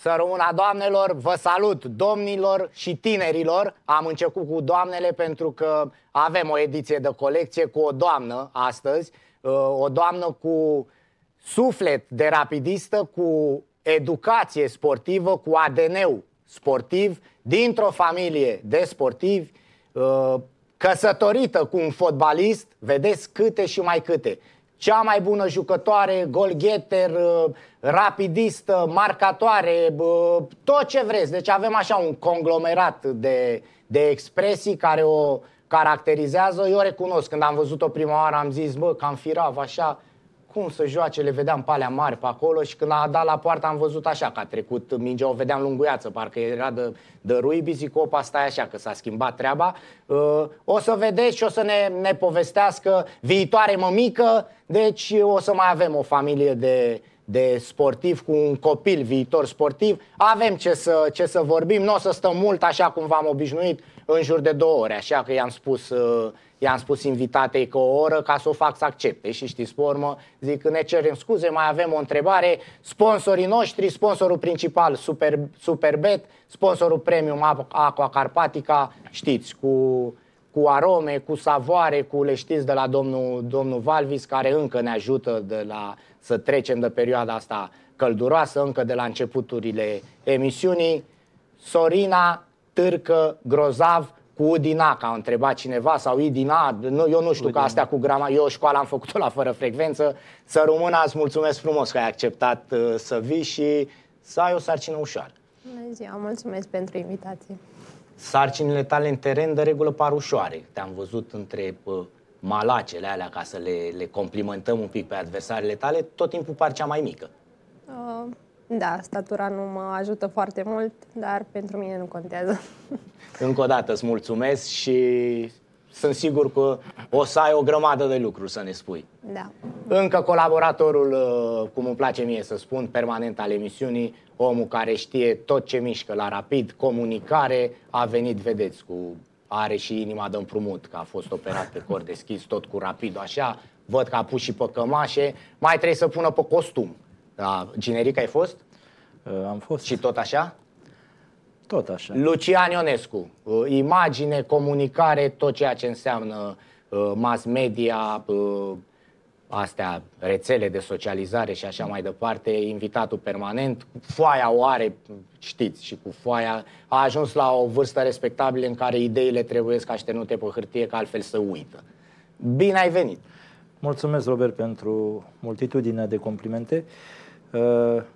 Să rămână doamnelor, vă salut domnilor și tinerilor. Am început cu doamnele pentru că avem o ediție de colecție cu o doamnă astăzi, uh, o doamnă cu suflet de rapidistă, cu educație sportivă, cu ADN-ul sportiv, dintr-o familie de sportivi, uh, căsătorită cu un fotbalist, vedeți câte și mai câte cea mai bună jucătoare, golgheter, uh, rapidistă, marcatoare, tot ce vreți. Deci avem așa un conglomerat de, de expresii care o caracterizează. Eu recunosc, când am văzut-o prima oară am zis, bă, cam firav, așa, cum să joace, le vedeam palea mari pe acolo și când a dat la poartă am văzut așa că a trecut mingea, o vedeam lunguiață, parcă era de, de ruibi, zic, opa, stai așa că s-a schimbat treaba. Uh, o să vedeți și o să ne, ne povestească viitoare mămică, deci o să mai avem o familie de, de sportiv cu un copil viitor sportiv. Avem ce să, ce să vorbim, nu o să stăm mult așa cum v-am obișnuit, în jur de două ore, așa că i-am spus... Uh, i-am spus invitatei că o oră ca să o fac să accepte și știți, pe urmă, zic, ne cerem scuze, mai avem o întrebare, sponsorii noștri, sponsorul principal Super, Superbet, sponsorul premium Aqua Carpatica, știți, cu, cu arome, cu savoare, cu le știți de la domnul, domnul Valvis, care încă ne ajută de la, să trecem de perioada asta călduroasă, încă de la începuturile emisiunii. Sorina Târcă Grozav, cu Udina, că a întrebat cineva, sau Idina, nu, eu nu știu Udina. că astea cu grama, eu școala am făcut-o la fără frecvență. Să rămână, îți mulțumesc frumos că ai acceptat uh, să vii și să ai o sarcină ușoară. Bună ziua, mulțumesc pentru invitație. Sarcinile tale în teren de regulă par ușoare. Te-am văzut între uh, malacele alea ca să le, le complimentăm un pic pe adversarele tale, tot timpul par cea mai mică. Uh, da, statura nu mă ajută foarte mult, dar pentru mine nu contează. Încă o dată îți mulțumesc și sunt sigur că o să ai o grămadă de lucruri să ne spui. Da. Încă colaboratorul, uh, cum îmi place mie să spun, permanent al emisiunii, omul care știe tot ce mișcă la rapid, comunicare, a venit, vedeți, cu are și inima de împrumut, că a fost operat pe cor deschis, tot cu rapid, așa, văd că a pus și pe cămașe, mai trebuie să pună pe costum. Da, generic ai fost? Uh, am fost. Și tot așa? Tot așa. Lucian Ionescu, uh, imagine, comunicare, tot ceea ce înseamnă uh, mass media, uh, astea, rețele de socializare și așa mai departe, invitatul permanent, foaia o are, știți, și cu foaia a ajuns la o vârstă respectabilă în care ideile trebuie să așternute pe hârtie, că altfel să uită. Bine ai venit! Mulțumesc, Robert, pentru multitudinea de complimente.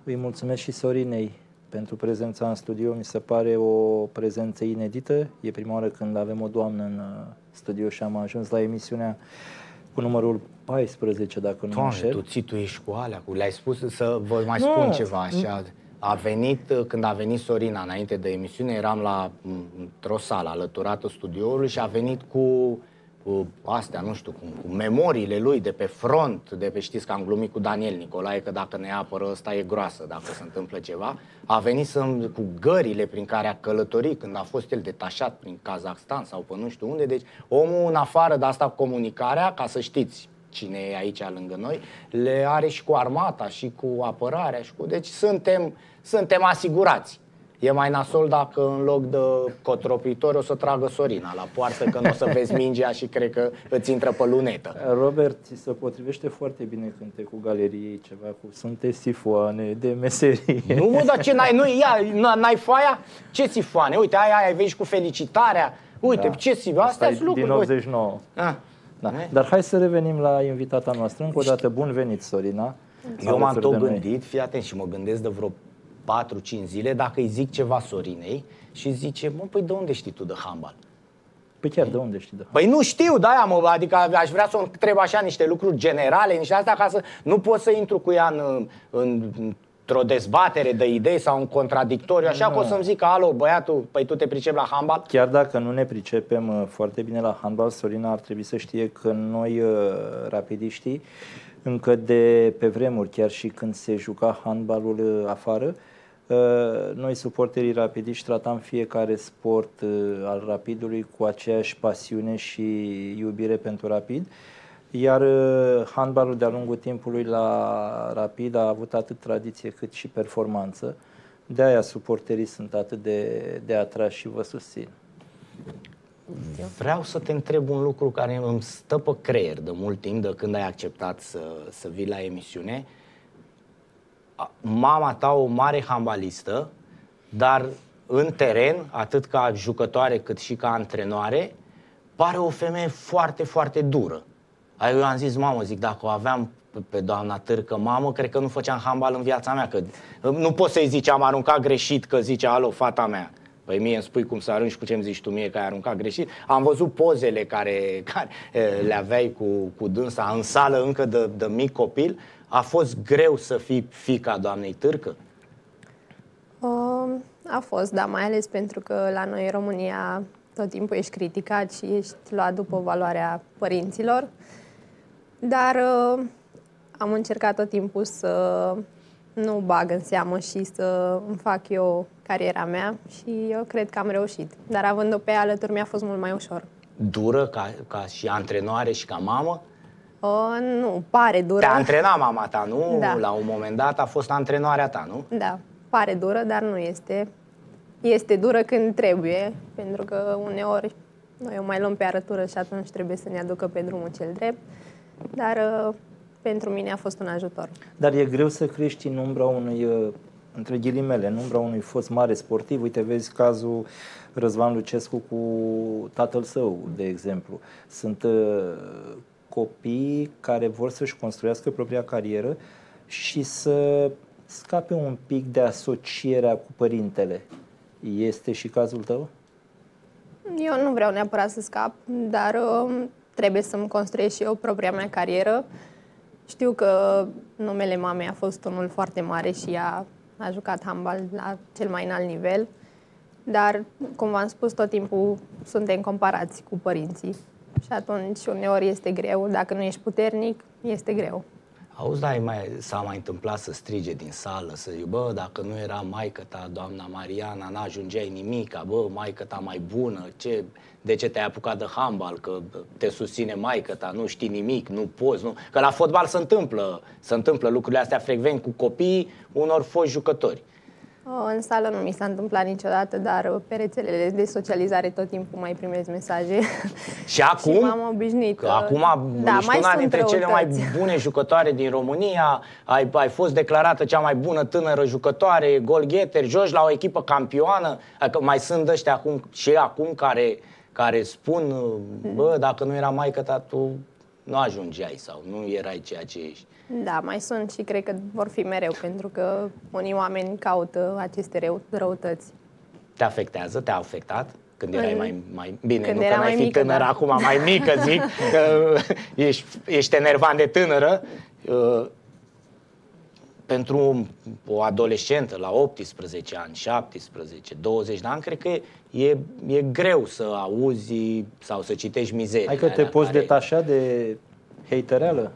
Îi mulțumesc și Sorinei pentru prezența în studio. Mi se pare o prezență inedită. E prima oară când avem o doamnă în uh, studio și am ajuns la emisiunea cu numărul 14, dacă nu mă înșel. tu ții, tu ești cu alea, cu le-ai spus să vă mai nu. spun ceva așa. A venit, uh, când a venit Sorina înainte de emisiune, eram la, într-o sală alăturată studioului și a venit cu cu astea, nu știu, cu, cu memoriile lui de pe front, de pe, știți că am glumit cu Daniel Nicolae, că dacă ne apără ăsta e groasă dacă se întâmplă ceva, a venit să, cu gările prin care a călătorit când a fost el detașat prin Kazakhstan sau pe nu știu unde, deci omul în afară de asta comunicarea, ca să știți cine e aici lângă noi, le are și cu armata și cu apărarea și cu... Deci suntem, suntem asigurați. E mai nasol dacă în loc de cotropitor o să tragă Sorina la poartă, că nu o să vezi mingea și cred că îți intră pe lunetă. Robert, ți se potrivește foarte bine când cu galerie ceva cu sunteți sifoane de meserie. Nu mă, dar ce n-ai, nu, ia, n-ai foaia? Ce sifoane? Uite, aia, aia, vezi cu felicitarea. Uite, da. ce sifoane? Astea sunt lucruri. Din 89. Ah. Da. Dar hai să revenim la invitata noastră. Încă o dată, bun venit, Sorina. Eu m-am tot gândit, fii atent și mă gândesc de vreo 4-5 zile, dacă îi zic ceva Sorinei și zice, mă, păi de unde știi tu de handbal? Păi chiar de unde știi de Păi nu știu, da, mă, adică aș vrea să o întreb așa niște lucruri generale, niște astea, ca să nu pot să intru cu ea în, în, într-o dezbatere de idei sau un contradictoriu, așa că o să-mi zic, alo, băiatul, păi tu te pricepi la handbal? Chiar dacă nu ne pricepem uh, foarte bine la handbal, Sorina ar trebui să știe că noi, uh, rapidiștii, încă de pe vremuri, chiar și când se juca handbalul uh, afară, Uh, noi, suporterii rapidiști, tratam fiecare sport uh, al rapidului cu aceeași pasiune și iubire pentru rapid, iar uh, handbalul de-a lungul timpului la rapid a avut atât tradiție cât și performanță. De aia suporterii sunt atât de, de atrași și vă susțin. Vreau să te întreb un lucru care îmi stă pe creier de mult timp, de când ai acceptat să, să vii la emisiune. A- Mama ta o mare handbalistă, dar în teren, atât ca jucătoare cât și ca antrenoare, pare o femeie foarte, foarte dură. Ai- Eu am zis, mamă, zic, dacă o aveam pe- pe doamna Târcă, mamă, cred că nu făceam handbal în viața mea, că nu pot să-i zici, am aruncat greșit, că zice, alo, fata mea. Păi mie îmi spui cum să arunci cu ce îmi zici tu mie că ai aruncat greșit. Am văzut pozele care, care eh, le aveai cu, cu dânsa în sală încă de, de mic copil. A fost greu să fii fica doamnei Târcă? Um, A fost, da, mai ales pentru că la noi în România tot timpul ești criticat și ești luat după valoarea părinților. Dar uh, am încercat tot timpul să nu bag în seamă și să îmi fac eu cariera mea și eu cred că am reușit. Dar având-o pe ea alături mi-a fost mult mai ușor. Dură ca, ca și antrenoare și ca mamă? Uh, nu, pare dură. Te-a antrenat mama ta, nu? Da. La un moment dat a fost antrenoarea ta, nu? Da, pare dură, dar nu este. Este dură când trebuie, pentru că uneori noi o mai luăm pe arătură și atunci trebuie să ne aducă pe drumul cel drept. Dar uh, pentru mine a fost un ajutor. Dar e greu să crești în umbra unui, uh, între ghilimele, în umbra unui fost mare sportiv. Uite, vezi cazul Răzvan Lucescu cu tatăl său, de exemplu. Sunt uh, copii care vor să-și construiască propria carieră și să scape un pic de asocierea cu părintele. Este și cazul tău? Eu nu vreau neapărat să scap, dar uh, trebuie să-mi construiesc și eu propria mea carieră. Știu că numele mamei a fost unul foarte mare și ea a jucat handbal la cel mai înalt nivel, dar, cum v-am spus, tot timpul suntem comparați cu părinții. Și atunci, uneori este greu. Dacă nu ești puternic, este greu. Auzi, da, mai, s-a mai întâmplat să strige din sală, să zic, bă, dacă nu era maică ta, doamna Mariana, n-ajungeai nimica, bă, maică ta mai bună, ce, de ce te-ai apucat de handbal, că te susține maică ta, nu știi nimic, nu poți, nu... Că la fotbal se întâmplă, se întâmplă lucrurile astea frecvent cu copiii unor foști jucători. Uh, În sală nu mi s-a întâmplat niciodată, dar uh, pe rețelele de socializare tot timpul mai primez mesaje. Și acum, m-am obișnuit, că uh, acum da, ești mai una sunt dintre cele mai răutăți. bune jucătoare din România, ai, ai fost declarată cea mai bună tânără jucătoare, golgheter, joci la o echipă campioană, adică mai sunt ăștia acum și acum care, care spun, bă, dacă nu era maică ta, tu nu ajungeai sau nu erai ceea ce ești. Da, mai sunt și cred că vor fi mereu, pentru că unii oameni caută aceste rău- răutăți. Te afectează? Te-a afectat? Când erai În- mai, mai bine, când nu că eram n-ai mai fi mică, tânără da. acum, mai mică zic, că ești, ești enervant de tânără. Uh, Pentru o adolescentă la 18 ani, 17, 20 de ani, cred că e, e greu să auzi sau să citești mizerii. Hai că te alea poți care- detașa de hatereală?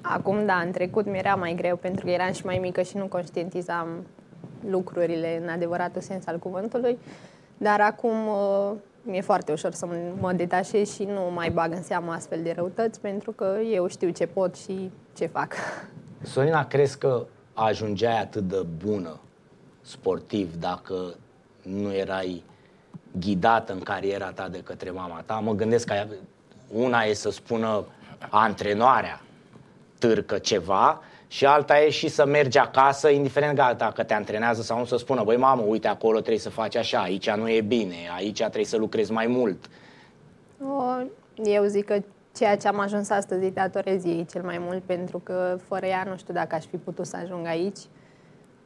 Acum, da, în trecut mi-era mai greu, pentru că eram și mai mică și nu conștientizam lucrurile în adevăratul sens al cuvântului. Dar acum uh, mi-e foarte ușor să mă- mă detașez și nu mai bag în seamă astfel de răutăți, pentru că eu știu ce pot și ce fac. Sorina, crezi că ajungeai atât de bună sportiv dacă nu erai ghidată în cariera ta de către mama ta? Mă gândesc că una e să spună antrenoarea târcă ceva și alta e și să mergi acasă, indiferent că dacă te antrenează sau nu, să spună, băi mamă, uite acolo trebuie să faci așa, aici nu e bine, aici trebuie să lucrezi mai mult. O, Eu zic că ceea ce am ajuns astăzi îi datorez ei cel mai mult, pentru că fără ea nu știu dacă aș fi putut să ajung aici.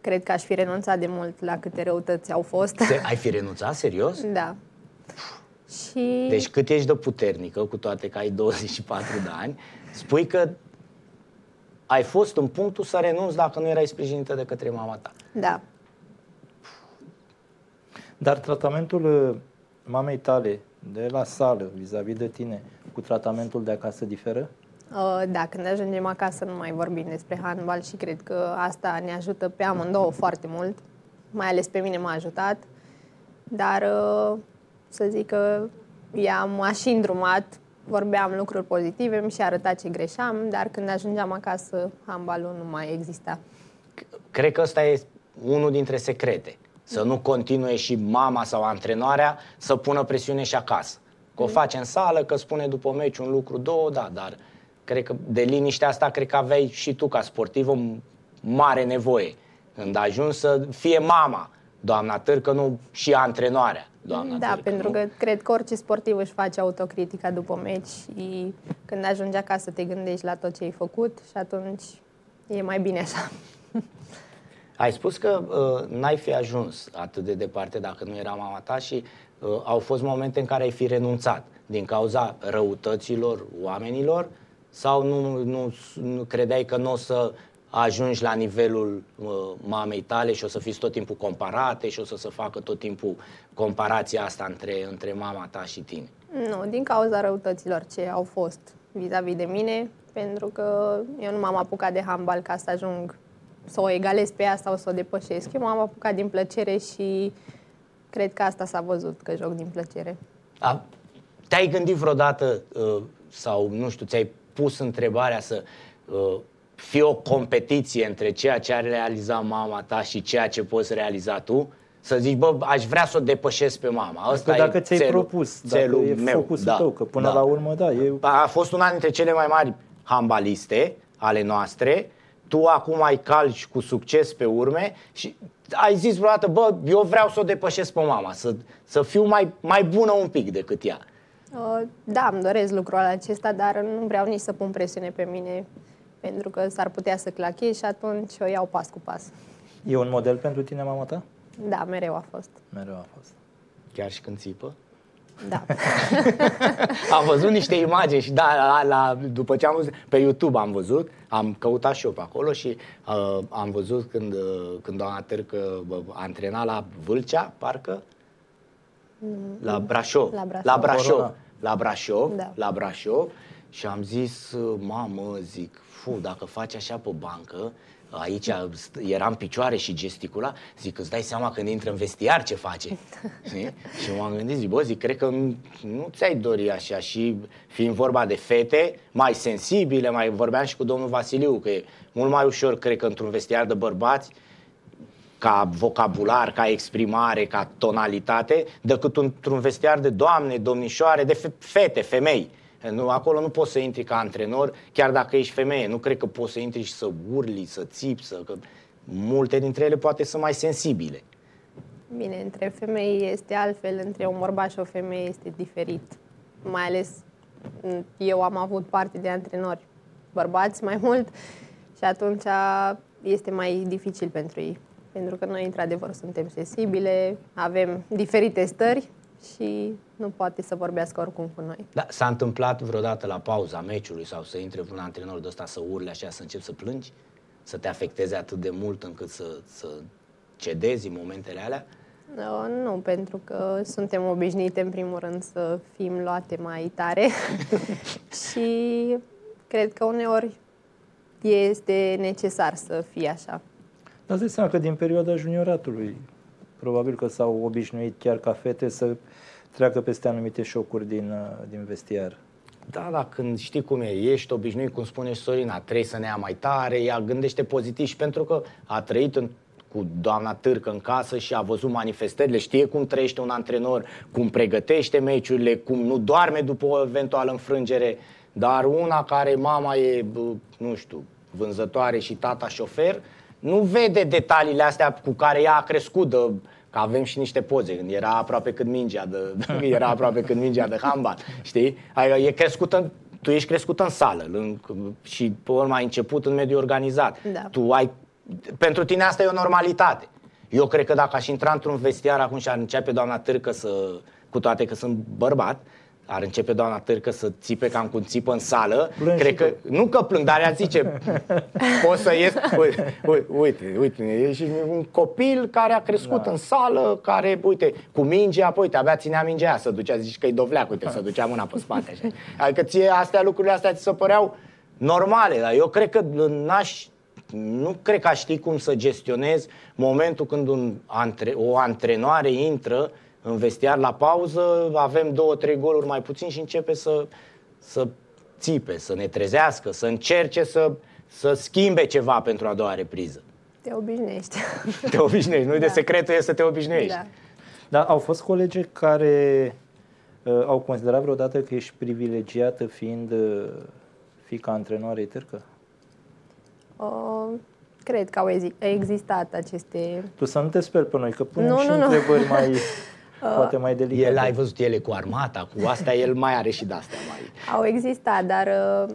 Cred că aș fi renunțat de mult la câte răutăți au fost. Te, ai fi renunțat, serios? Da. Și Deci cât ești de puternică, cu toate că ai 24 de ani, spui că ai fost în punctul să renunți dacă nu erai sprijinită de către mama ta. da. Dar tratamentul uh, mamei tale de la sală vis-a-vis de tine cu tratamentul de acasă diferă? Uh, Da, când ajungem acasă nu mai vorbim despre handbal și cred că asta ne ajută pe amândouă foarte mult. Mai ales pe mine m-a ajutat. Dar uh, să zic că ea m-aș și îndrumat, vorbeam lucruri pozitive, mi și arăta ce greșeam, dar când ajungeam acasă, handbalul nu mai exista. Cred că ăsta e unul dintre secrete. Să nu continue și mama sau antrenoarea să pună presiune și acasă. Că o face în sală, că spune după meci un lucru, două, da, dar cred că de liniștea asta cred că aveai și tu ca sportiv o mare nevoie. Când ajungi să fie mama, doamna Târcă, nu și antrenoarea. Doamna da, Târcă, pentru nu? că cred că orice sportiv își face autocritica după meci și când ajungi acasă te gândești la tot ce ai făcut și atunci e mai bine așa. Ai spus că uh, n-ai fi ajuns atât de departe dacă nu era mama ta și uh, au fost momente în care ai fi renunțat din cauza răutăților oamenilor sau nu, nu, nu credeai că nu o să ajungi la nivelul uh, mamei tale și o să fiți tot timpul comparate și o să se facă tot timpul comparația asta între, între mama ta și tine? Nu, din cauza răutăților ce au fost vis-a-vis de mine, pentru că eu nu m-am apucat de handbal ca să ajung să o egalez pe ea sau să o depășesc. Eu m-am apucat din plăcere și cred că asta s-a văzut, că joc din plăcere. A, te-ai gândit vreodată uh, sau, nu știu, ți-ai pus întrebarea să uh, fie o competiție între ceea ce a realizat mama ta și ceea ce poți realiza tu? Să zici, bă, aș vrea să o depășesc pe mama. Asta Că dacă e ți-ai țelul, propus, țelul dacă e meu. focusul da, tău, că până da. la urmă, da, e... A fost una dintre cele mai mari handbaliste ale noastre. Tu acum ai calci cu succes pe urme și ai zis vreodată, bă, eu vreau să o depășesc pe mama, să, să fiu mai, mai bună un pic decât ea. Uh, Da, îmi doresc lucrul acesta, dar nu vreau nici să pun presiune pe mine, pentru că s-ar putea să clachez și atunci o iau pas cu pas. E un model pentru tine, mama ta? Da, mereu a fost. Mereu a fost. Chiar și când țipă? Da. Am văzut niște imagini și da, la, la, după ce am văzut, pe YouTube am văzut, am căutat și eu pe acolo și uh, am văzut când, uh, când doamna Târcă uh, antrena la Vâlcea, parcă, la Brașov. La Brașov. La Brașov. Corona. La Brașov, Da. la Brașov și am zis, uh, mamă, zic, fu, dacă faci așa pe bancă, aici st- era în picioare și gesticula, zic, îți dai seama când intră în vestiar ce face. Știi? și m-am gândit, zic, bă, zic, cred că nu nu ți-ai dori așa și fiind vorba de fete, mai sensibile, mai vorbeam și cu domnul Vasiliu, că e mult mai ușor, cred că într-un vestiar de bărbați, ca vocabular, ca exprimare, ca tonalitate, decât într-un vestiar de doamne, domnișoare, de fe- fete, femei. Nu, acolo nu poți să intri ca antrenor, chiar dacă ești femeie. Nu cred că poți să intri și să urli, să țipi, să... Că multe dintre ele poate sunt mai sensibile. Bine, între femei este altfel, între un bărbat și o femeie este diferit. Mai ales m, eu am avut parte de antrenori bărbați mai mult și atunci este mai dificil pentru ei. Pentru că noi, într-adevăr, suntem sensibile, avem diferite stări și nu poate să vorbească oricum cu noi. Da, s-a întâmplat vreodată la pauza meciului sau să intre vreun antrenor de ăsta să urle așa, să începi să plângi? Să te afecteze atât de mult încât să, să cedezi în momentele alea? No, nu, pentru că suntem obișnuite, în primul rând, să fim luate mai tare și cred că uneori este necesar să fie așa. Dar îți dați seama că din perioada junioratului, probabil că s-au obișnuit chiar ca fete să treacă peste anumite șocuri din, uh, din vestiar. Da, da, când știi cum e, ești obișnuit, cum spune și Sorina, trebuie să ne ia mai tare, ea gândește pozitiv și pentru că a trăit în, cu doamna Târcă în casă și a văzut manifestările, știe cum trăiește un antrenor, cum pregătește meciurile, cum nu doarme după o eventuală înfrângere, dar una care mama e, bă, nu știu, vânzătoare și tata șofer, nu vede detaliile astea cu care ea a crescut, de, că avem și niște poze, când era aproape cât mingea de, era aproape cât mingea de handbal, știi? Adică e crescută, în- tu ești crescută în sală în, și pe urmă ai început în mediul organizat. Da. Tu ai, pentru tine asta e o normalitate. Eu cred că dacă aș intra într-un vestiar acum și ar începe doamna Târcă să, cu toate că sunt bărbat, ar începe doamna Târcă să țipe cam cum țipă în sală, Plâng cred și că, nu că plâng, dar ea zice, poți să ies, uite, uite, uite, uite ești un copil care a crescut Da. în sală, care, uite, cu minge, apoi, uite, abia ținea mingea aia, să ducea, zici că-i dovleac, uite, să ducea mâna pe spate, așa. Adică ție astea, lucrurile astea ți se păreau normale, dar eu cred că n-aș, nu cred că aș ști cum să gestionez momentul când un antre, o antrenoare intră în vestiar la pauză, avem două, trei goluri mai puțin și începe să, să țipe, să ne trezească, să încerce să, să schimbe ceva pentru a doua repriză. Te obișnuiești. Te obișnuiești, nu Da. de secretul e să te obișnuiești. Da. Dar au fost colegi care uh, au considerat vreodată că ești privilegiată fiind uh, fica antrenoarei târcă? Uh, cred că au ezi- existat aceste... Tu să nu te speri pe noi, că punem Nu, și nu, nu. întrebări mai, poate mai delicate. El ai văzut ele cu armata, cu astea, el mai are și de-astea mai. Au existat, dar uh,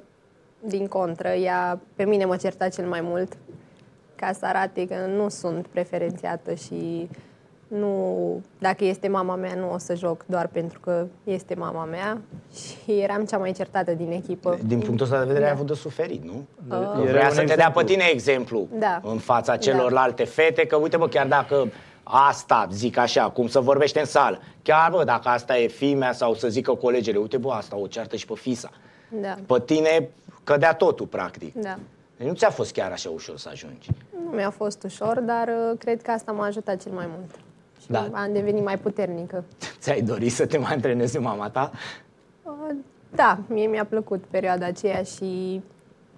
din contră, ea pe mine mă certa cel mai mult ca să arate că nu sunt preferențiată și nu, dacă este mama mea, nu o să joc doar pentru că este mama mea și eram cea mai certată din echipă. Din punctul ăsta de vedere Da. ai avut de suferit, nu? Da. Că Era Vrea un să te dea exemplu. pe tine exemplu Da. în fața celorlalte fete, că uite bă, chiar dacă asta, zic așa, cum să vorbește în sală, chiar bă, dacă asta e fimea sau să zică colegele, uite bă, asta o ceartă și pe fisa. Da, Pe tine cădea totul, practic. da. Deci nu ți-a fost chiar așa ușor să ajungi. Nu mi-a fost ușor, dar uh, cred că asta m-a ajutat cel mai mult. Și Da. am devenit mai puternică. Ți-ai dorit să te mai antrenezi mama ta? Uh, Da, mie mi-a plăcut perioada aceea și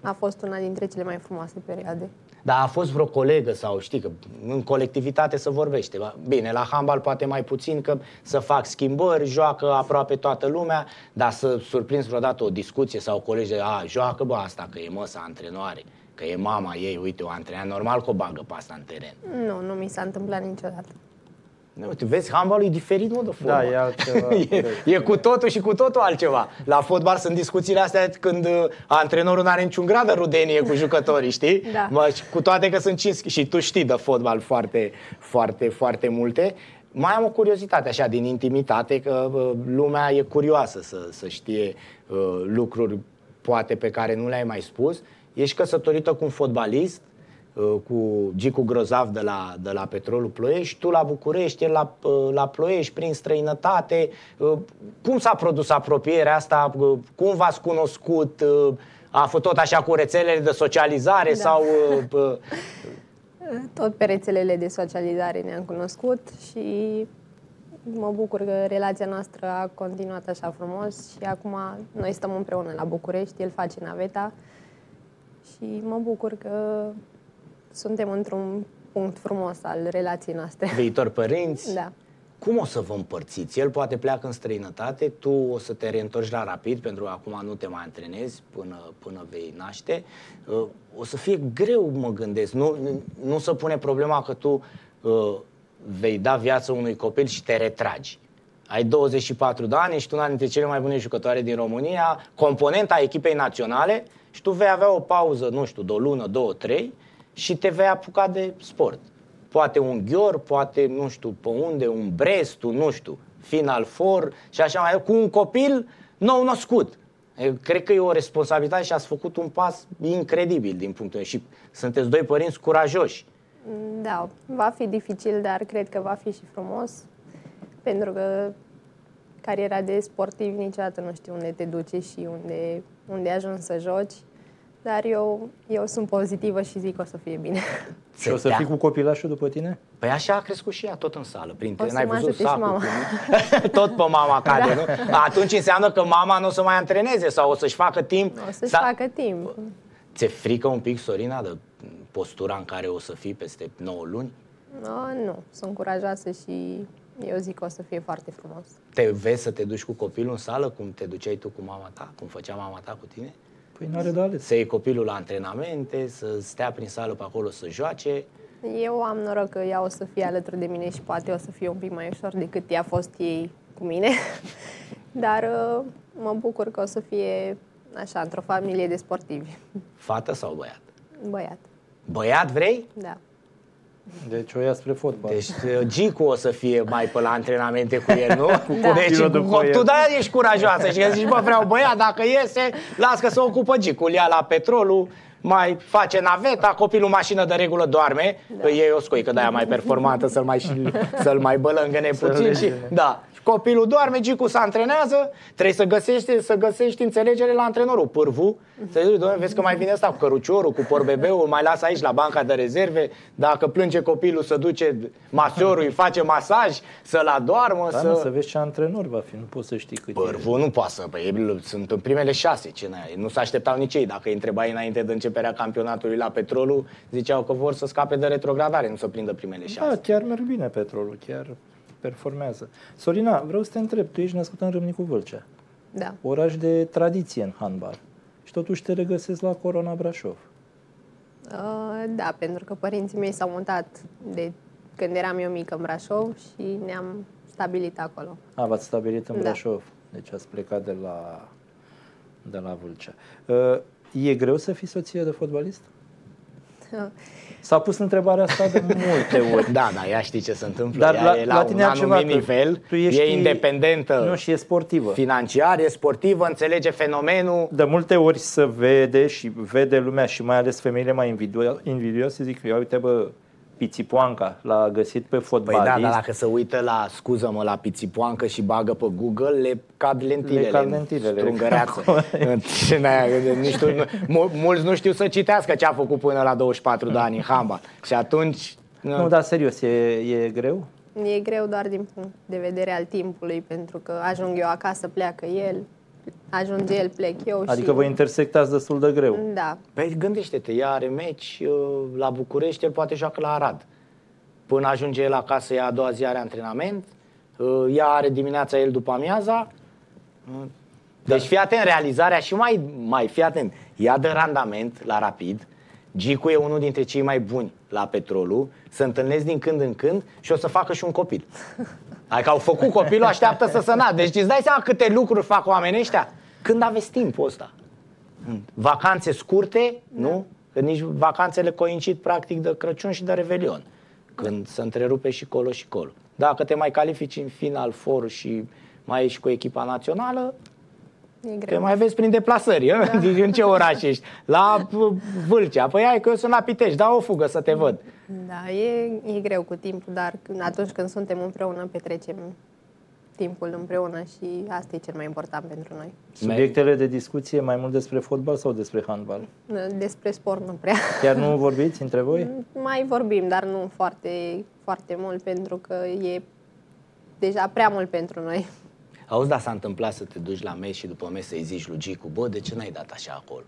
a fost una dintre cele mai frumoase perioade. Dar a fost vreo colegă sau știi că în colectivitate se vorbește. Ba, Bine, la handbal poate mai puțin că să fac schimbări, joacă aproape toată lumea, dar să surprinzi vreodată o discuție sau colegi de, a, joacă bă asta, că e măsa antrenoare, că e mama ei, uite, o antrenează, normal că o bagă pe asta în teren. Nu, nu mi s-a întâmplat niciodată. Nu, Uite, vezi, handbalul e diferit, mă, de fotbal. Da, e altceva. e, corect. e cu totul și cu totul altceva. La fotbal sunt discuțiile astea când uh, antrenorul nu are niciun grad de rudenie cu jucătorii, știi? Da. Mă, și cu toate că sunt cinci și tu știi de fotbal foarte, foarte, foarte multe. Mai am o curiozitate așa din intimitate, că uh, lumea e curioasă să, să știe uh, lucruri poate pe care nu le-ai mai spus. Ești căsătorită cu un fotbalist, uh, cu Gicu Grozav de la, de la Petrolul Ploiești, tu la București, el la, uh, la Ploiești, prin străinătate. Uh, Cum s-a produs apropierea asta? Uh, Cum v-ați cunoscut? Uh, A fost tot așa cu rețelele de socializare Da. sau... uh, uh, Tot pe rețelele de socializare ne-am cunoscut și mă bucur că relația noastră a continuat așa frumos și acum noi stăm împreună la București, el face naveta și mă bucur că suntem într-un punct frumos al relației noastre. viitori părinți? Da. Cum o să vă împărțiți? El poate pleacă în străinătate, tu o să te reîntorci la rapid, pentru că acum nu te mai antrenezi până, până vei naște. Uh, O să fie greu, mă gândesc. Nu, nu, nu se pune problema că tu uh, vei da viață unui copil și te retragi. Ai 24 de ani, ești una dintre cele mai bune jucătoare din România, componenta echipei naționale și tu vei avea o pauză, nu știu, de o lună, două, trei și te vei apuca de sport poate un ghior, poate nu știu pe unde, un Brestu, nu știu, Final Four și așa mai cu un copil nou născut. Eu Cred că e o responsabilitate și ați făcut un pas incredibil din punctul meu și sunteți doi părinți curajoși. Da, va fi dificil, dar cred că va fi și frumos, pentru că cariera de sportiv niciodată nu știu unde te duce și unde, unde ajungi să joci, dar eu, eu sunt pozitivă și zic că o să fie bine. Și o să Da. fii cu copilașul după tine? Păi așa a crescut și ea, tot în sală. Printre, O să n-ai mă văzut ajute și sacul mama. Cu... tot pe mama cade, Da. nu? Atunci înseamnă că mama nu o să mai antreneze sau o să-și facă timp. O să-și Sa- facă timp. Ți-e frică un pic, Sorina, de postura în care o să fii peste 9 luni? No, nu, sunt curajoasă și eu zic că o să fie foarte frumos. Te vezi să te duci cu copilul în sală, cum te duceai tu cu mama ta, cum făcea mama ta cu tine? Păi n-are de ales. Să iei copilul la antrenamente, să stea prin sală pe acolo să joace. Eu am noroc că ea o să fie alături de mine și poate o să fie un pic mai ușor decât ea a fost ei cu mine. Dar uh, mă bucur că o să fie așa, într-o familie de sportivi. Fată sau băiat? Băiat, Băiat vrei? da. Deci o ia spre fotbal. Deci uh, Gicu o să fie mai pe la antrenamente cu el, nu? Cu Da. Deci Copilul cu, după tu el. da ești curajoasă și că zici, bă, vreau băiat, dacă iese, las că se ocupă Gicu, îl ia la petrolul, mai face naveta, copilul mașină de regulă doarme, da. e o scoică de aia mai performantă să-l mai, și- să-l mai bălângăne puțin și, da. Și Copilul doarme, Gicu se antrenează, trebuie să găsești, să găsești înțelegere la antrenorul, pârvu. Să zici, doamne, vezi că mai vine asta cu căruciorul, cu porbebeul, mai lasă aici la banca de rezerve, dacă plânge copilul să duce masorul, îi face masaj, să-l adoarmă, Da, să... să... să vezi ce antrenor va fi, nu poți să știi cât e. Pârvu nu poate să, păi, ei sunt în primele șase, ce n-ai, nu s-așteptau nici ei, dacă îi întrebai înainte de început începerea campionatului la Petrolul, ziceau că vor să scape de retrogradare, nu să prindă primele șase. Da, chiar merg bine petrolul, chiar performează. Sorina, vreau să te întreb, tu ești născut în Râmnicu Vâlcea, Da. oraș de tradiție în handbal și totuși te regăsesc la Corona Brașov. Uh, da, pentru că părinții mei s-au mutat de când eram eu mică în Brașov și ne-am stabilit acolo. A, v-ați stabilit în Da. Brașov, deci ați plecat de la, de la Vâlcea. Uh, E greu să fii soție de fotbalist? S-a pus întrebarea asta de multe ori. Da, da, ea știi ce se întâmplă. Dar ea la, e la, la tine un altceva, anumit că nivel, tu ești, e independentă Nu, și e sportivă. financiar, e sportivă, înțelege fenomenul. De multe ori se vede și vede lumea și mai ales femeile mai invidio- invidioase zic, ia uite bă, Pițipoanca l-a găsit pe Păi fotbalist. da, dar dacă se uită la, scuză-mă, la pițipoancă și bagă pe Google, le cad lentilele. Le cad în lentilele. Strungăreață. Ce n-aia, nici tu, nu- mulți nu știu să citească ce a făcut până la 24 de ani în handbal. Și atunci... Nu, dar serios, e, e greu? E greu doar din punct de vedere al timpului, pentru că ajung eu acasă, pleacă el, ajunge el, plec eu Adică și... vă intersectați destul de greu. Da, Păi gândește-te, ea are meci uh, la București, el poate joacă la Arad. Până ajunge el acasă, ea a doua zi are antrenament, uh, ea are dimineața, el după amiaza. Uh, Deci fii atent, realizarea și mai, mai fii atent, ea dă randament la rapid, Gicu e unul dintre cei mai buni la petrolul, se întâlnesc din când în când și o să facă și un copil. Adică au făcut copilul, așteaptă să se nască. Deci îți dai seama câte lucruri fac oamenii ăștia? Când aveți timpul ăsta? Vacanțe scurte, nu? Că nici vacanțele coincid practic de Crăciun și de Revelion. Când se întrerupe și colo și colo. Dacă te mai califici în final four și mai ești cu echipa națională, e te greu. mai vezi prin deplasări, da. în ce oraș ești? La uh, Vâlcea. Păi hai că eu sunt la Pitești, dau o fugă să te văd. Da, e, e greu cu timpul, dar când- atunci când suntem împreună, petrecem timpul împreună și asta e cel mai important pentru noi. Subiectele de discuție mai mult despre fotbal sau despre handbal? Despre sport nu prea. Chiar nu vorbiți între voi? Mai vorbim, dar nu foarte, foarte mult, pentru că e deja prea mult pentru noi. Auzi, da, s-a întâmplat să te duci la mes și după mes să-i zici lui Gicu, bă, de ce n-ai dat așa acolo?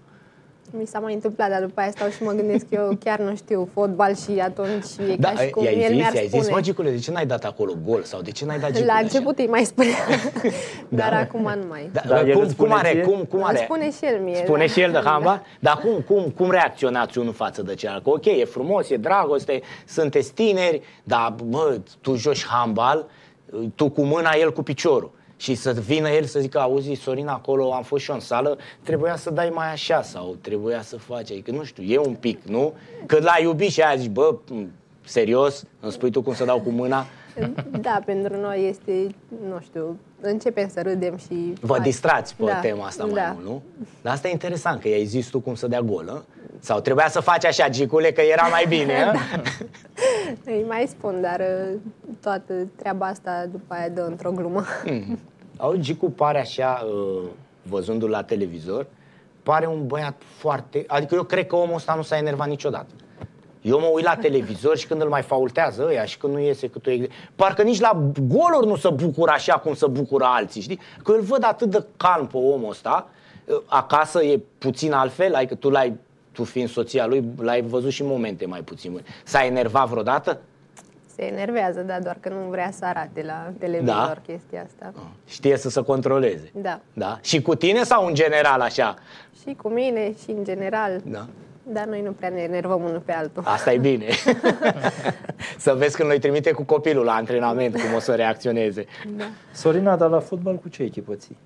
Mi s-a mai întâmplat, dar după aia stau și mă gândesc, eu chiar nu știu fotbal și atunci e Da, ca și cum i-ai el zis, mi-ar i-ai spune. zis, mă, Gicule, de ce n-ai dat acolo gol? Sau de ce n-ai dat Gicule La așa? început îi mai spunea, dar acum nu mai. Da, Da, el cum, îți cum spune are, ție? cum, cum Îmi are? spune și el mie, Spune da. și el de Da. hamba? Dar cum, cum, cum reacționați unul față de celălalt? Că ok, e frumos, e dragoste, sunteți tineri, dar bă, tu joci handbal, tu cu mâna, el cu piciorul. Și să vină el să zică, auzi, Sorin, acolo am fost și eu în sală, trebuia să dai mai așa sau trebuia să faci, adică nu știu, e un pic, nu? Că l-ai iubit și aia zici, bă, m, serios, îmi spui tu cum să dau cu mâna? Da, pentru noi este, nu știu, începem să râdem și... Vă distrați pe Da, tema asta mai da. mult, nu? Dar asta e interesant, că i-ai zis tu cum să dea gol, hă? Sau trebuia să faci așa, Gicule, că era mai bine, hă? Îi mai spun, dar uh, toată treaba asta după aia dă într-o glumă. Mm. Auzi, Gicu pare așa, uh, văzându-l la televizor, pare un băiat foarte... Adică eu cred că omul ăsta nu s-a enervat niciodată. Eu mă uit la televizor și când îl mai faultează ăia și când nu iese cât o ex... Parcă nici la goluri nu se bucură așa cum se bucură alții, știi? Că îl văd atât de calm pe omul ăsta. Uh, Acasă e puțin altfel, adică tu l-ai tu fiind soția lui, l-ai văzut și în momente mai puțin bune. S-a enervat vreodată? Se enervează, da, doar că nu vrea să arate la televizor Da. chestia asta. Știe să se controleze. Da. Da? Și cu tine sau în general așa? Și cu mine și în general. Da. Dar noi nu prea ne enervăm unul pe altul. Asta e bine. să vezi când îi trimite cu copilul la antrenament, cum o să reacționeze. Sorina, dar la fotbal cu ce echipă ții?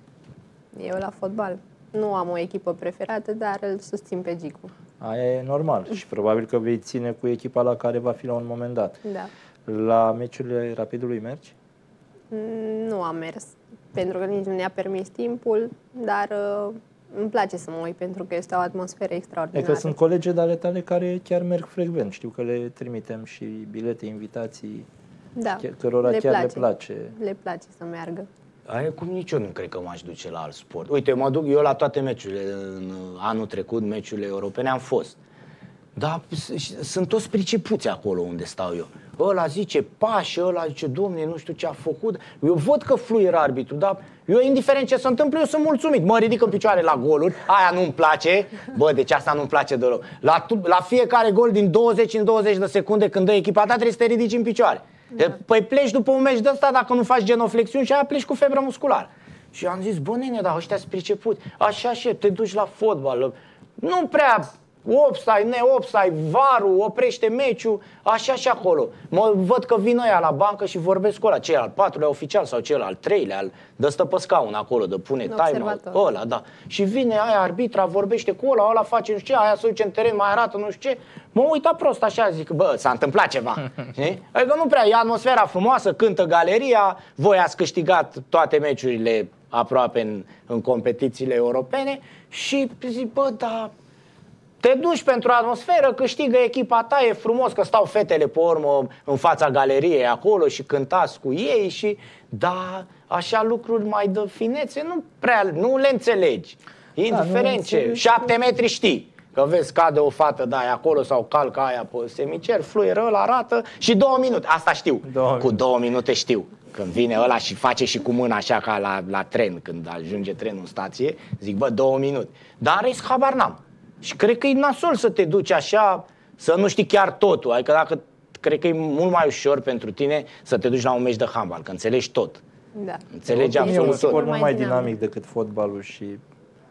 Eu la fotbal. Nu am o echipă preferată, dar îl susțin pe Gicu. Aia e normal și probabil că vei ține cu echipa la care va fi la un moment dat. Da. La meciurile Rapidului mergi? Mm, Nu am mers, pentru că nici nu ne-a permis timpul, dar uh, îmi place să mă uit, pentru că este o atmosferă E extraordinară. că sunt colegi de ale tale care chiar merg frecvent. Știu că le trimitem și bilete, invitații, da. chiar- cărora chiar le place. Le place să meargă. Aia cum nici eu nu cred că m-aș duce la alt sport. Uite, mă duc eu la toate meciurile. În uh, anul trecut, meciurile europene, am fost. Dar s- sunt toți pricepuți acolo unde stau eu. Ăla zice pași, ăla zice, domne, nu știu ce a făcut. Eu văd că fluieră arbitru, dar eu, indiferent ce se întâmplă, eu sunt mulțumit. Mă ridic în picioare la goluri, aia nu-mi place. Bă, deci asta nu-mi place deloc. La, tu- la fiecare gol din 20 în 20 de secunde când dă echipa ta, trebuie să te ridici în picioare. Da. Păi pleci după un meci de ăsta dacă nu faci genoflexiuni și aia pleci cu febră musculară. Și am zis, bă, nene, dar ăștia sunt pricepuți. Așa și te duci la fotbal. Nu prea offside, ne offside, varul, oprește meciul, așa și acolo. Mă văd că vin ăia la bancă și vorbesc cu ăla, ce al patrulea oficial sau cel al treilea, al, dă stă pe scaun acolo, de pune time Observator. ăla, da. Și vine aia arbitra, vorbește cu ăla, ăla face nu știu ce, aia se duce în teren, mai arată nu știu ce. Mă uit prost așa, zic, bă, s-a întâmplat ceva. Știi? Adică nu prea, e atmosfera frumoasă, cântă galeria, voi ați câștigat toate meciurile aproape în, în competițiile europene și zic, bă, da, te duci pentru atmosferă, câștigă echipa ta, e frumos că stau fetele pe urmă în fața galeriei acolo și cântați cu ei și da, așa lucruri mai de finețe, nu prea, nu le înțelegi. Indiferent nu ce, înțelegi. șapte metri știi. Că vezi, cade o fată de aia acolo sau calcă aia pe semicer, fluieră, ăla arată și două minute. Asta știu. Două cu minute. două minute știu. Când vine ăla și face și cu mâna așa ca la, la tren, când ajunge trenul în stație, zic, bă, două minute. Dar în rest, habar n-am. Și cred că e nasol să te duci așa, să nu știi chiar totul. Adică dacă, cred că e mult mai ușor pentru tine să te duci la un meci de handbal, că înțelegi tot. Da. Înțelegi E un absolut tot. sport mult Mai mai dinamic. dinamic decât fotbalul și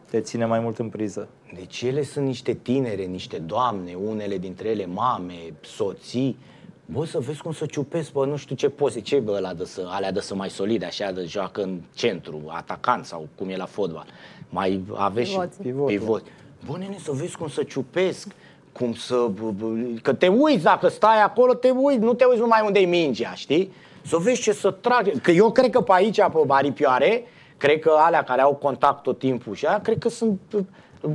te ține mai mult în priză. Deci ele sunt niște tinere, niște doamne, unele dintre ele mame, soții. Bă, să vezi cum să ciupesc, bă, nu știu ce poze, ce bă, ăla de să, alea de să mai solide, așa, de joacă în centru, atacant sau cum e la fotbal. Mai aveți și Pivoții. Pivotul. pivot. Bă, nene, să vezi cum să ciupesc, cum să... bă, bă, Că te uiți, dacă stai acolo, te uiți, nu te uiți numai unde e mingea, știi? Să vezi ce să trag. Că eu cred că pe aici, pe aripioare, cred că alea care au contact tot timpul și aia, cred că sunt uh, uh,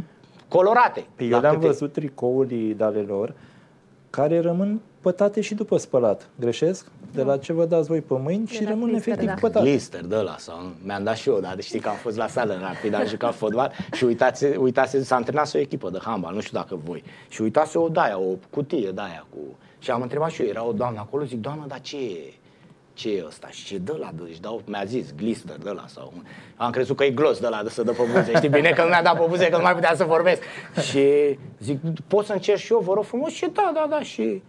colorate. Păi eu Dacă le-am te- văzut tricouri de ale lor care rămân pătate și după spălat. Greșesc? De la ce vă dați voi pe mâini și la rămân blister, efectiv da. pătate. Blister de ăla sau mi-am dat și eu, dar știi că am fost la sală în rapid, am jucat fotbal și uitați, uitați, s-a antrenat o echipă de handbal, nu știu dacă voi. Și uitați o daia, o cutie de aia cu... Și am întrebat și eu, era o doamnă acolo, zic, doamnă, dar ce e? Ce e ăsta? Și ce dă la deci dau, mi-a zis glister de la sau am crezut că e glos de la de să dă pe buze. Știi bine că nu mi-a dat pe buze, că nu mai putea să vorbesc. Și zic, pot să încerc și eu, vă rog frumos? Și da, da, da. Și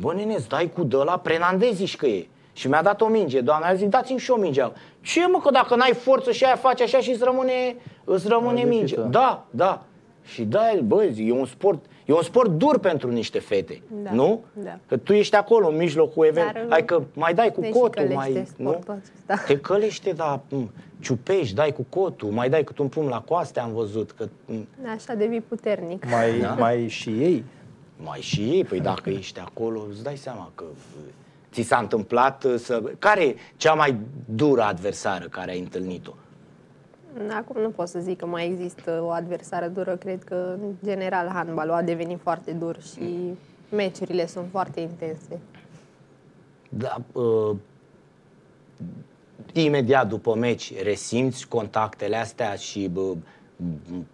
bă, nene, îți dai cu de la prenandez, zici că e. Și mi-a dat o minge, doamna, a zis, dați-mi și o minge. Ce mă, că dacă n-ai forță și aia faci așa și îți rămâne, îți rămâne Mai minge. lipsită. Da, da. Și da, bă, zic, e un sport, e un sport dur pentru niște fete, Da, nu? da. Că tu ești acolo în mijlocul event, Dar, hai că mai dai cu te și cotul, călește mai, nu? sportul acesta. Te călește, da, m, ciupești, dai cu cotul, mai dai cât un pumn la coaste, am văzut, că m, Așa devii puternic. Mai, Da. mai și ei. Mai și ei, păi dacă ești acolo, îți dai seama că uh, ți s-a întâmplat uh, să... Care e cea mai dură adversară care ai întâlnit-o? Acum nu pot să zic că mai există o adversară dură. Cred că, în general, handbalul a devenit foarte dur și meciurile sunt foarte intense. Da, uh, imediat după meci resimți contactele astea și bă, m-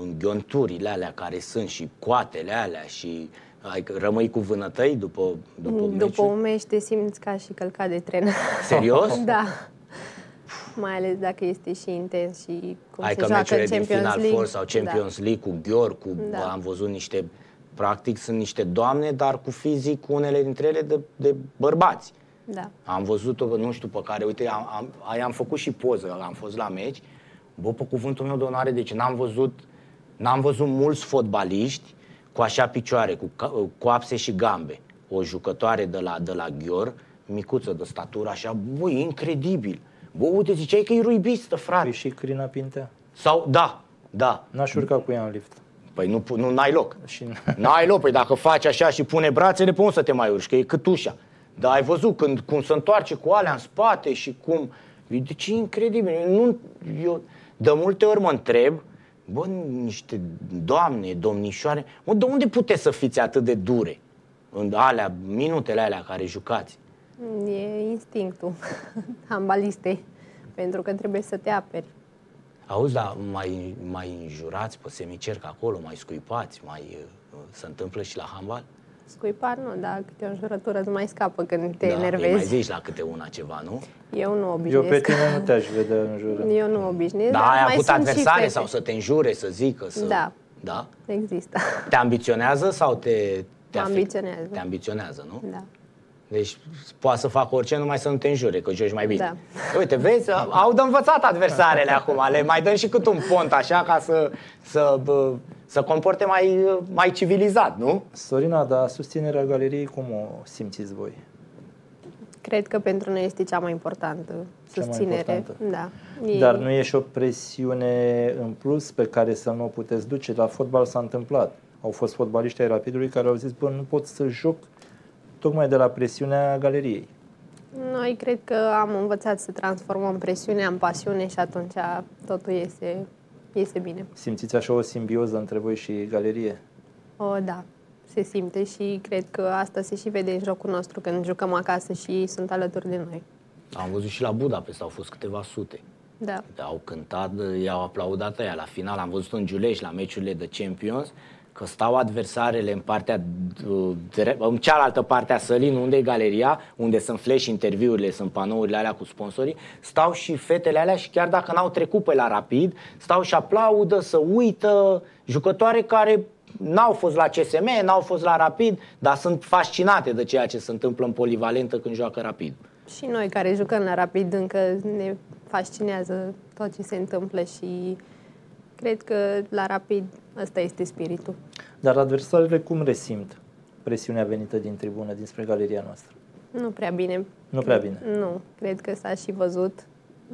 înghionturile alea care sunt și coatele alea și adică rămâi cu vânătăi după, după, După meciul? un meci te simți ca și călcat de tren. Serios? da. Mai ales dacă este și intens și cum Hai se că joacă în meciurile din Champions Final League. Four sau Champions League cu Gheor, cu, Da. bă, am văzut niște, practic sunt niște doamne, dar cu fizic unele dintre ele de, de bărbați. Da. Am văzut-o, nu știu pe care, uite, am, am, ai- am făcut și poză, am fost la meci, bă, pe cuvântul meu de onoare, deci n-am văzut, n-am văzut mulți fotbaliști cu așa picioare, cu ca- coapse și gambe. O jucătoare de la, de la Ghior, micuță de statură, așa, bă, e incredibil. Bă, uite, ziceai că e ruibistă, frate. Păi și Crina Pintea. Sau, da, da. N-aș urca cu ea în lift. Păi nu, pu- nu n-ai loc. Și N-ai loc, păi dacă faci așa și pune brațele, pe unde să te mai urci, că e cât ușa. Dar ai văzut când, cum se întoarce cu alea în spate și cum... Deci e incredibil. Eu Nu, eu de multe ori mă întreb, bă, niște doamne, domnișoare, mă, de unde puteți să fiți atât de dure? În alea, minutele alea care jucați. E instinctul handbalistei, pentru că trebuie să te aperi. Auzi, dar mai, mai înjurați pe semicerc acolo, mai scuipați, mai uh, se întâmplă și la handbal? Scuipat nu, dar câte o înjurătură îți mai scapă când te da, îi mai enervezi. zici la câte una ceva, nu? Eu nu Eu obișnuiesc. pe tine nu te-aș vedea în jur. Eu nu obișnuiesc. Da, dar ai mai avut sunt și adversare fete. sau să te înjure, să zică, să... Da. Da? Există. Te ambiționează sau te... te Mă afect- ambiționează. Te ambiționează, nu? Da. Deci poate să facă orice, numai să nu te înjure, că joci mai bine. Da. Uite, vezi, au de învățat adversarele acum, le mai dăm și cât un pont așa ca să, să, bă, să comporte mai, mai civilizat, nu? Sorina, dar susținerea galeriei cum o simțiți voi? Cred că pentru noi este cea mai importantă Cea mai susținere. importantă. Da. E- Dar nu e și o presiune în plus pe care să nu o puteți duce. La fotbal s-a întâmplat. Au fost fotbaliști ai Rapidului care au zis, bă, nu pot să joc tocmai de la presiunea galeriei. Noi cred că am învățat să transformăm presiunea în pasiune și atunci totul iese, iese bine. Simțiți așa o simbioză între voi și galerie? O, da, se simte și cred că asta se și vede în jocul nostru când jucăm acasă și ei sunt alături de noi. Am văzut și la Budapest, au fost câteva sute. Da. Au cântat, i-au aplaudat aia. La final am văzut în Giulești, la meciurile de Champions, că stau adversarele în partea uh, dre- în cealaltă parte a sălii, nu unde e galeria, unde sunt flash interviurile, sunt panourile alea cu sponsorii, stau și fetele alea și chiar dacă n-au trecut pe la rapid, stau și aplaudă, să uită jucătoare care n-au fost la CSM, n-au fost la rapid, dar sunt fascinate de ceea ce se întâmplă în polivalentă când joacă rapid. Și noi care jucăm la Rapid încă ne fascinează tot ce se întâmplă și cred că la Rapid ăsta este spiritul. Dar adversarele cum resimt presiunea venită din tribună, dinspre galeria noastră? Nu prea bine. Nu prea bine. Nu, cred că s-a și văzut.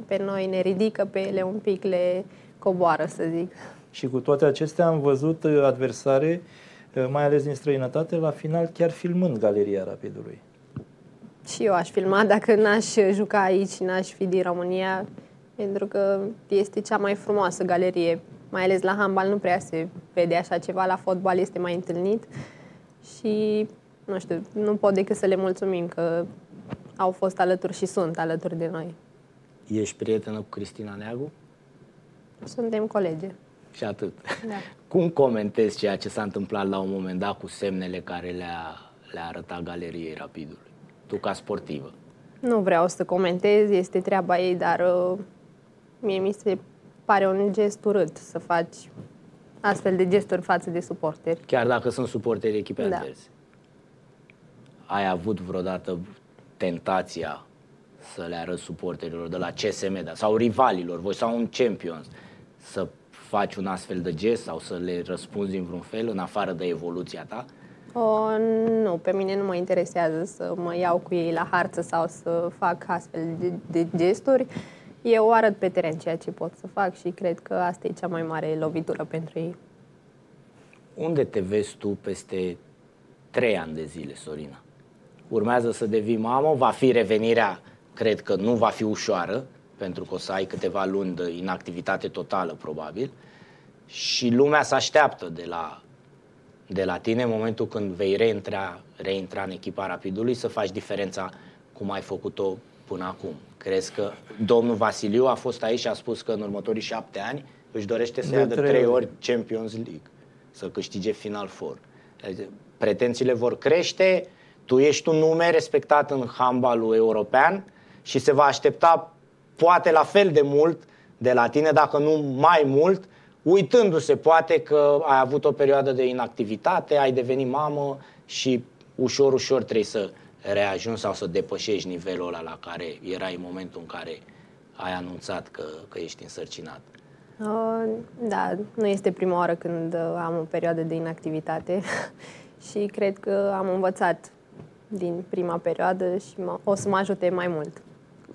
Pe noi ne ridică, pe ele un pic le coboară, să zic. Și cu toate acestea am văzut uh, adversare, uh, mai ales din străinătate, la final chiar filmând galeria Rapidului. Și eu aș filma dacă n-aș juca aici, n-aș fi din România, pentru că este cea mai frumoasă galerie. Mai ales la handbal nu prea se vede așa ceva, la fotbal este mai întâlnit. Și, nu știu, nu pot decât să le mulțumim că au fost alături și sunt alături de noi. Ești prietenă cu Cristina Neagu? Suntem colegi. Și atât. Da. Cum comentezi ceea ce s-a întâmplat la un moment dat cu semnele care le-a, le-a arătat galeriei Rapidului? Tu ca sportivă. Nu vreau să comentez, este treaba ei, dar uh, mie mi se pare un gest urât să faci astfel de gesturi față de suporteri. Chiar dacă sunt suporteri echipei Da. adverse. Ai avut vreodată tentația să le arăți suporterilor de la CSM da, sau rivalilor voi sau un Champions să faci un astfel de gest sau să le răspunzi în vreun fel în afară de evoluția ta? O, nu, pe mine nu mă interesează să mă iau cu ei la harță sau să fac astfel de, de gesturi. Eu arăt pe teren ceea ce pot să fac și cred că asta e cea mai mare lovitură pentru ei. Unde te vezi tu peste trei ani de zile, Sorina? Urmează să devii mamă, va fi revenirea, cred că nu va fi ușoară, pentru că o să ai câteva luni de inactivitate totală, probabil, și lumea se așteaptă de la, de la tine în momentul când vei reintra, reintra în echipa Rapidului să faci diferența cum ai făcut-o până acum. Crezi că domnul Vasiliu a fost aici și a spus că în următorii șapte ani își dorește să De ia de trei trei ori. ori Champions League, să câștige Final Four. Adică Pretențiile vor crește, tu ești un nume respectat în handbalul european și se va aștepta poate la fel de mult de la tine, dacă nu mai mult, uitându-se poate că ai avut o perioadă de inactivitate, ai devenit mamă și ușor, ușor trebuie să reajungi sau să depășești nivelul ăla la care erai în momentul în care ai anunțat că, că ești însărcinat. Uh, da, nu este prima oară când uh, am o perioadă de inactivitate și cred că am învățat din prima perioadă și mă, o să mă ajute mai mult.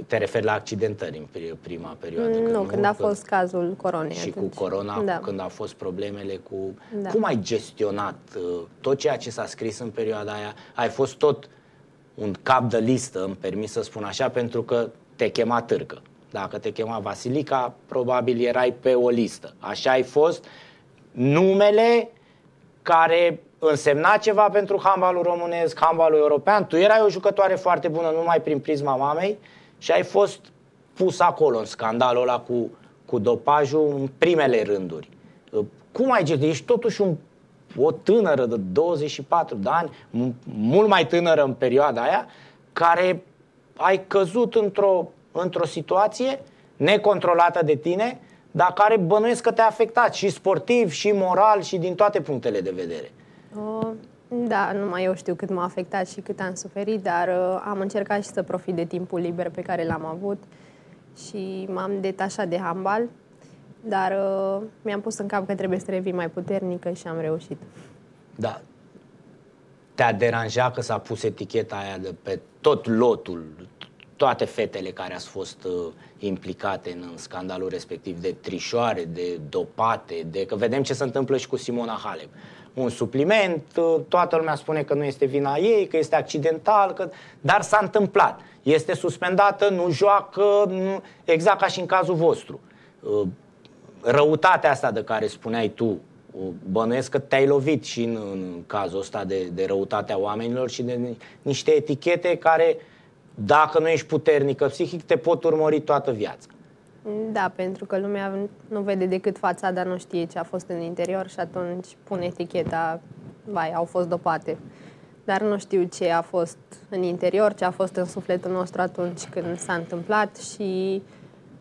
Te referi la accidentări în pri- prima perioadă? Mm, nu, când a Că- fost cazul coronei și atunci. cu corona, da. când au fost problemele cu... Da. Cum ai gestionat uh, tot ceea ce s-a scris în perioada aia? Ai fost tot un cap de listă, îmi permis să spun așa, pentru că te chema târcă. Dacă te chema Vasilica, probabil erai pe o listă. Așa ai fost numele care însemna ceva pentru handbalul românesc, handbalul european. Tu erai o jucătoare foarte bună numai prin prisma mamei și ai fost pus acolo în scandalul ăla cu, cu dopajul în primele rânduri. Cum ai gestionat? Ești totuși un o tânără de 24 de ani, mult mai tânără în perioada aia, care ai căzut într-o, într-o situație necontrolată de tine, dar care bănuiesc că te-a afectat și sportiv, și moral, și din toate punctele de vedere. Uh, da, numai eu știu cât m-a afectat și cât am suferit, dar uh, am încercat și să profit de timpul liber pe care l-am avut și m-am detașat de handbal, dar uh, mi-am pus în cap că trebuie să revin mai puternică și am reușit. Da. Te-a deranjat că s-a pus eticheta aia de pe tot lotul, toate fetele care ați fost uh, implicate în, în scandalul respectiv de trișoare, de dopate, de că vedem ce se întâmplă și cu Simona Halep. Un supliment, uh, toată lumea spune că nu este vina ei, că este accidental, că... dar s-a întâmplat. Este suspendată, nu joacă, nu... exact ca și în cazul vostru. Uh, răutatea asta de care spuneai tu, uh, bănuiesc că te-ai lovit și în, în cazul ăsta de, de răutatea oamenilor și de niște etichete care uh, dacă nu ești puternică psihic, te pot urmări toată viața. Da, pentru că lumea nu vede decât fața, dar nu știe ce a fost în interior și atunci pune eticheta, vai, au fost dopate. Dar nu știu ce a fost în interior, ce a fost în sufletul nostru atunci când s-a întâmplat și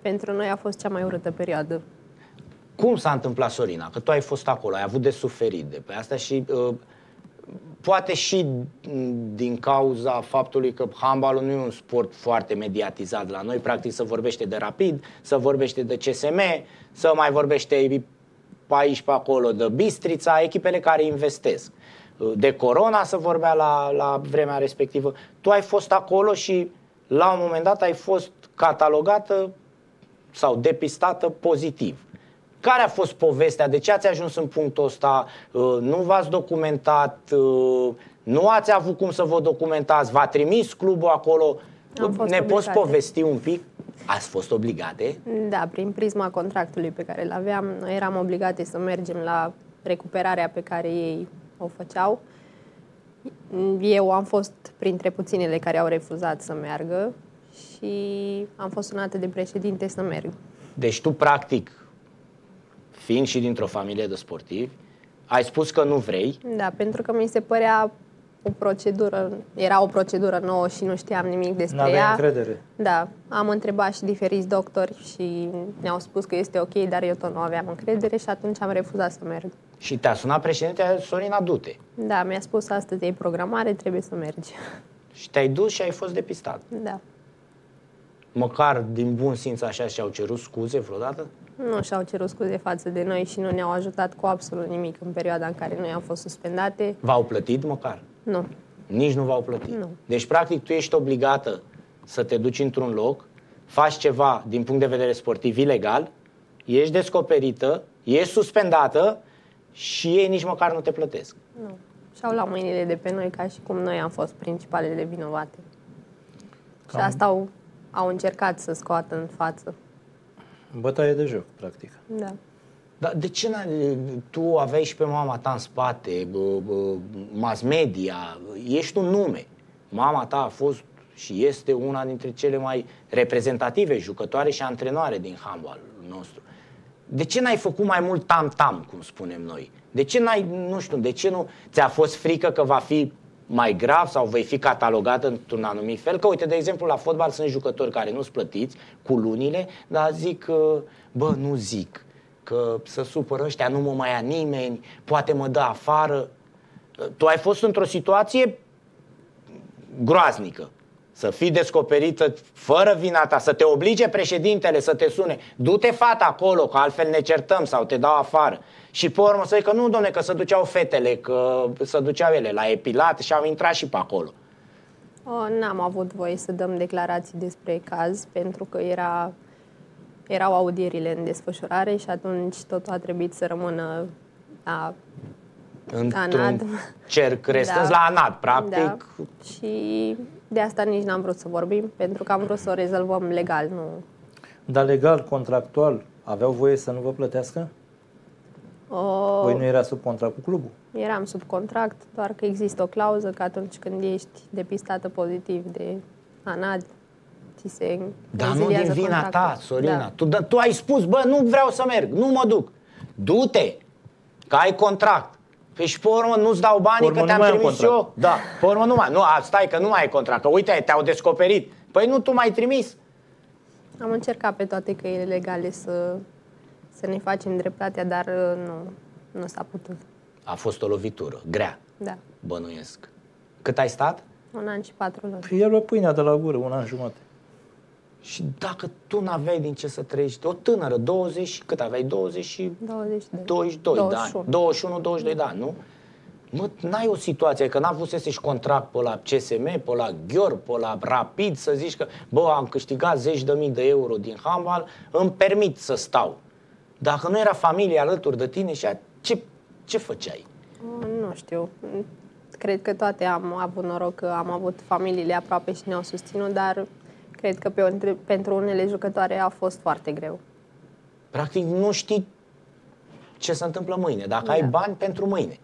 pentru noi a fost cea mai urâtă perioadă. Cum s-a întâmplat, Sorina? Că tu ai fost acolo, ai avut de suferit de pe asta și uh, poate și din cauza faptului că handbalul nu e un sport foarte mediatizat la noi, practic să vorbește de rapid, să vorbește de CSM, să mai vorbește pe aici pe acolo de Bistrița, echipele care investesc. De Corona să vorbea la, la vremea respectivă. Tu ai fost acolo și la un moment dat ai fost catalogată sau depistată pozitiv. Care a fost povestea? De ce ați ajuns în punctul ăsta? Uh, nu v-ați documentat? Uh, nu ați avut cum să vă documentați? V-a trimis clubul acolo? Ne obligate. poți povesti un pic? Ați fost obligate? Da, prin prisma contractului pe care îl aveam, noi eram obligate să mergem la recuperarea pe care ei o făceau. Eu am fost printre puținele care au refuzat să meargă și am fost sunată de președinte să merg. Deci tu, practic, fiind și dintr-o familie de sportivi, ai spus că nu vrei. Da, pentru că mi se părea o procedură, era o procedură nouă și nu știam nimic despre N-aveai ea. încredere. Da, am întrebat și diferiți doctori și ne-au spus că este ok, dar eu tot nu aveam încredere și atunci am refuzat să merg. Și te-a sunat președintele Sorina Dute. Da, mi-a spus astăzi e programare, trebuie să mergi. Și te-ai dus și ai fost depistat. Da. Măcar din bun simț așa și-au cerut scuze vreodată? nu și-au cerut scuze față de noi și nu ne-au ajutat cu absolut nimic în perioada în care noi am fost suspendate. V-au plătit măcar? Nu. Nici nu v-au plătit? Nu. Deci, practic, tu ești obligată să te duci într-un loc, faci ceva din punct de vedere sportiv ilegal, ești descoperită, ești suspendată și ei nici măcar nu te plătesc. Nu. Și-au luat mâinile de pe noi ca și cum noi am fost principalele vinovate. Cam... Și asta au, au încercat să scoată în față. Bătaie de joc, practic. Da. Dar de ce n- tu aveai și pe mama ta în spate, mass media, ești un nume. Mama ta a fost și este una dintre cele mai reprezentative jucătoare și antrenoare din handball nostru. De ce n-ai făcut mai mult tam-tam, cum spunem noi? De ce n-ai, nu știu, de ce nu ți-a fost frică că va fi mai grav sau vei fi catalogat într-un anumit fel. Că, uite, de exemplu, la fotbal sunt jucători care nu-ți plătiți cu lunile, dar zic, bă, nu zic, că să supără ăștia, nu mă mai ia nimeni, poate mă dă afară. Tu ai fost într-o situație groaznică. Să fii descoperită fără vina ta, să te oblige președintele să te sune. Du-te fata acolo, că altfel ne certăm sau te dau afară. Și pe urmă să zic că nu, domne, că se duceau fetele, că se duceau ele la epilat și au intrat și pe acolo. O, n-am avut voie să dăm declarații despre caz, pentru că era, erau audierile în desfășurare și atunci totul a trebuit să rămână la Într-un ANAD. cerc restrâns Da. la ANAD, practic. Da. Și de asta nici n-am vrut să vorbim, pentru că am vrut să o rezolvăm legal, nu... Dar legal, contractual, aveau voie să nu vă plătească? O, Voi nu era sub contract cu clubul. Eram sub contract, doar că există o clauză că atunci când ești depistată pozitiv de ANAD, ți se Dar nu din reziliază vina contractul. ta, Sorina. Da. Tu, da, tu ai spus, bă, nu vreau să merg, nu mă duc. Du-te, că ai contract. Păi și pe urmă nu-ți dau banii Pe urmă că nu te-am mai am trimis contract. eu. Da, pe urmă nu mai. Nu, a, stai că nu mai ai contract, că uite, te-au descoperit. Păi nu, tu m-ai trimis. Am încercat pe toate căile legale să, să ne facem dreptatea, dar uh, nu, nu s-a putut. A fost o lovitură, grea, Da, bănuiesc. Cât ai stat? un an și patru luni. Păi el lua pâinea de la gură, un an jumate. Și dacă tu n-aveai din ce să trăiești, o tânără, 20, și cât aveai? 20 și 22. 22 de ani. 21. 21, 22 de ani, nu? Mă, n-ai o situație, că n-am vrut să și contract pe la CSM, pe la Ghior, pe la Rapid, să zici că, bă, am câștigat zeci de mii de euro din handbal, îmi permit să stau. Dacă nu era familie alături de tine și a, ce, ce făceai? Uh, Nu știu. Cred că toate am avut noroc că am avut familiile aproape și ne-au susținut, dar cred că pe, pentru unele jucătoare a fost foarte greu. Practic nu știi ce se întâmplă mâine, dacă Da. ai bani pentru mâine.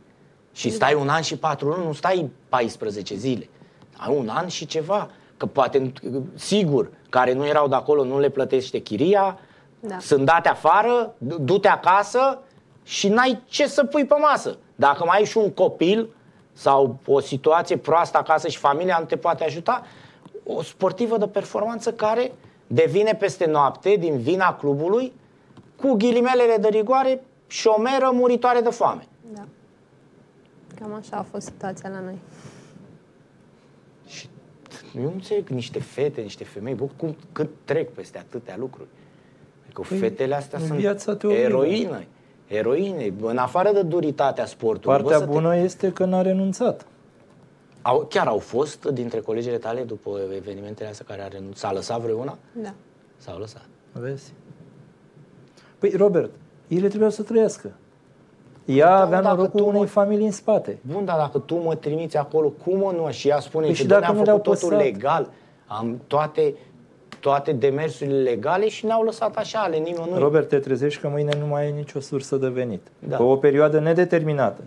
Și stai un an și patru luni, nu stai 14 zile. Ai un an și ceva. Că poate, sigur, care nu erau de acolo nu le plătește chiria, Da. sunt date afară, du- du-te acasă și n-ai ce să pui pe masă. Dacă mai ai și un copil sau o situație proastă acasă și familia nu te poate ajuta, o sportivă de performanță care devine peste noapte, din vina clubului, cu ghilimelele de rigoare, șomeră muritoare de foame. Da. Cam așa a fost situația la noi. Și eu nu înțeleg niște fete, niște femei, bă, cum, cât trec peste atâtea lucruri. Adică Păi, fetele astea în sunt viața te obligă. eroine. Eroine, în afară de duritatea sportului. Partea bă, să bună este că n-a renunțat. Te... Au, chiar au fost dintre colegele tale după evenimentele astea care a renunțat? S-a lăsat vreuna? Da. S-au lăsat. Vezi? Păi, Robert, ele trebuiau să trăiască. Ea avea dacă norocul tu unei mă- familii în spate. Bun, dar dacă tu mă trimiți acolo, cum mă nu? Și ea spune Păi că și doamne, dacă am nu le-au făcut totul păsat? legal, am toate, toate demersurile legale și ne-au lăsat așa ale nimănui. Robert, te trezești că mâine nu mai ai nicio sursă de venit. Da. Pe o perioadă nedeterminată.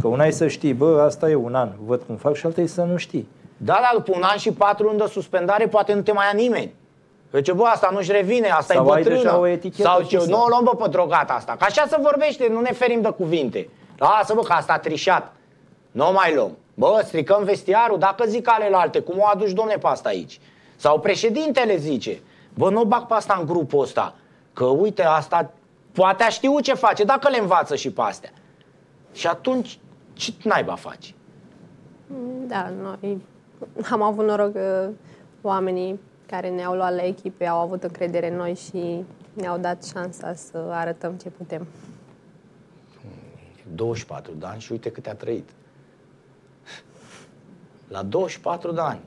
Că una e să știi, bă, asta e un an, văd cum fac și alta e să nu știi. Da, dar după un an și patru luni de suspendare poate nu te mai ia nimeni. Zice, bă, asta nu-și revine, asta Sau e ai bătrână. deja o etichetă Sau ce, pusă. nu o luăm bă pe drogata asta. Că așa se vorbește, nu ne ferim de cuvinte. Lasă bă, că asta a trișat. Nu o mai luăm. Bă, stricăm vestiarul, dacă zic alelalte, cum o aduci domne pe asta aici? Sau președintele zice, bă, nu o bag pe asta în grupul ăsta. Că uite, asta poate a știut ce face, dacă le învață și pe astea. Și atunci, ce naiba faci? Da, noi am avut noroc că oamenii care ne-au luat la echipe au avut încredere în noi și ne-au dat șansa să arătăm ce putem. 24 de ani și uite cât a trăit. La 24 de ani.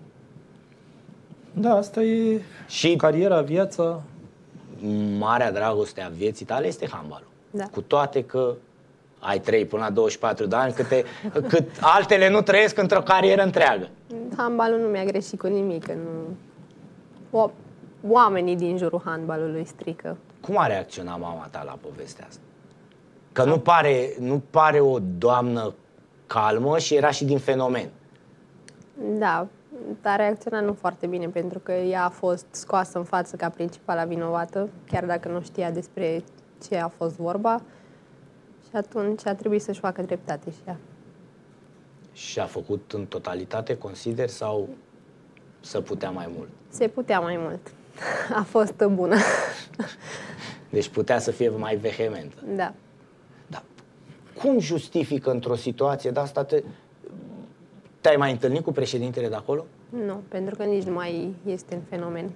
Da, asta e Și cariera, viața. marea dragoste a vieții tale este handbalul. Da. Cu toate că ai 3 până la 24 de ani, câte, cât altele nu trăiesc într-o carieră întreagă. Handbalul nu mi-a greșit cu nimic. că Nu... O, oamenii din jurul handbalului strică. Cum a reacționat mama ta la povestea asta? Că nu pare, nu pare o doamnă calmă și era și din fenomen. Da, dar a reacționat nu foarte bine pentru că ea a fost scoasă în față ca principala vinovată, chiar dacă nu știa despre ce a fost vorba. Și atunci a trebuit să-și facă dreptate și ea. Și a făcut în totalitate, consider, sau să putea mai mult? Se putea mai mult. A fost bună. Deci putea să fie mai vehementă. da. Dar cum justifică într-o situație de asta? Te, te-ai mai întâlnit cu președintele de acolo? Nu, pentru că nici nu mai este în fenomen.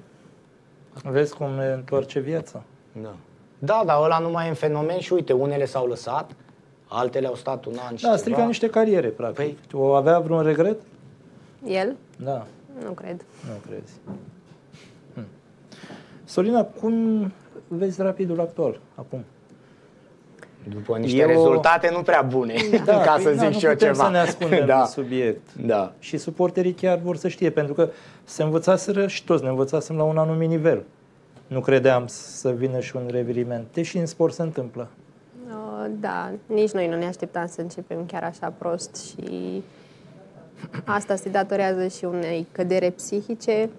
Vezi cum ne întoarce viața. Da. Da, dar ăla nu mai e în fenomen și uite, unele s-au lăsat, altele au stat un an și Da, ceva. strică niște cariere, practic. Păi- Tu o avea vreun regret? El? Da, Nu cred. nu crezi. Hm. Sorina, cum vezi rapidul actual, acum? După niște Eu- rezultate nu prea bune, ca să păi, zic nu și eu putem ceva. să ne ascundem da. da. subiect. Da. Și suporterii chiar vor să știe, pentru că se învățaseră și toți ne învățasem la un anumit nivel. Nu credeam să vină și un reviriment, deși în sport se întâmplă. Uh, Da, nici noi nu ne așteptam să începem chiar așa prost și asta se datorează și unei cădere psihice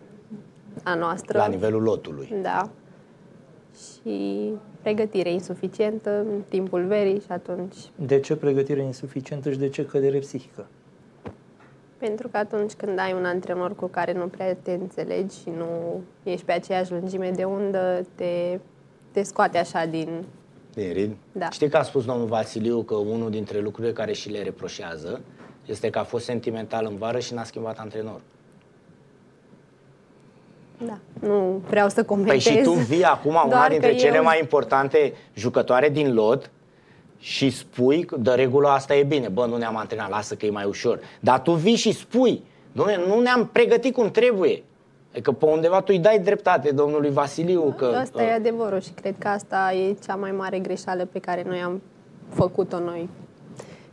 a noastră. La nivelul lotului. Da. Și pregătire insuficientă în timpul verii și atunci De ce pregătire insuficientă și de ce cădere psihică? Pentru că atunci când ai un antrenor cu care nu prea te înțelegi și nu ești pe aceeași lungime de undă, te, te scoate așa din... Din rid? Da. Știi că a spus domnul Vasiliu că unul dintre lucrurile care și le reproșează este că a fost sentimental în vară și n-a schimbat antrenor. Da. Nu vreau să Păi comentez. și tu vii acum una doar dintre că cele eu- mai importante jucătoare din lot și spui, că de regulă asta e bine, bă, nu ne-am antrenat, lasă că e mai ușor. Dar tu vii și spui, dom'le, nu ne-am pregătit cum trebuie. Adică pe undeva tu îi dai dreptate domnului Vasiliu că... Asta e adevărul și cred că asta e cea mai mare greșeală pe care noi am făcut-o noi.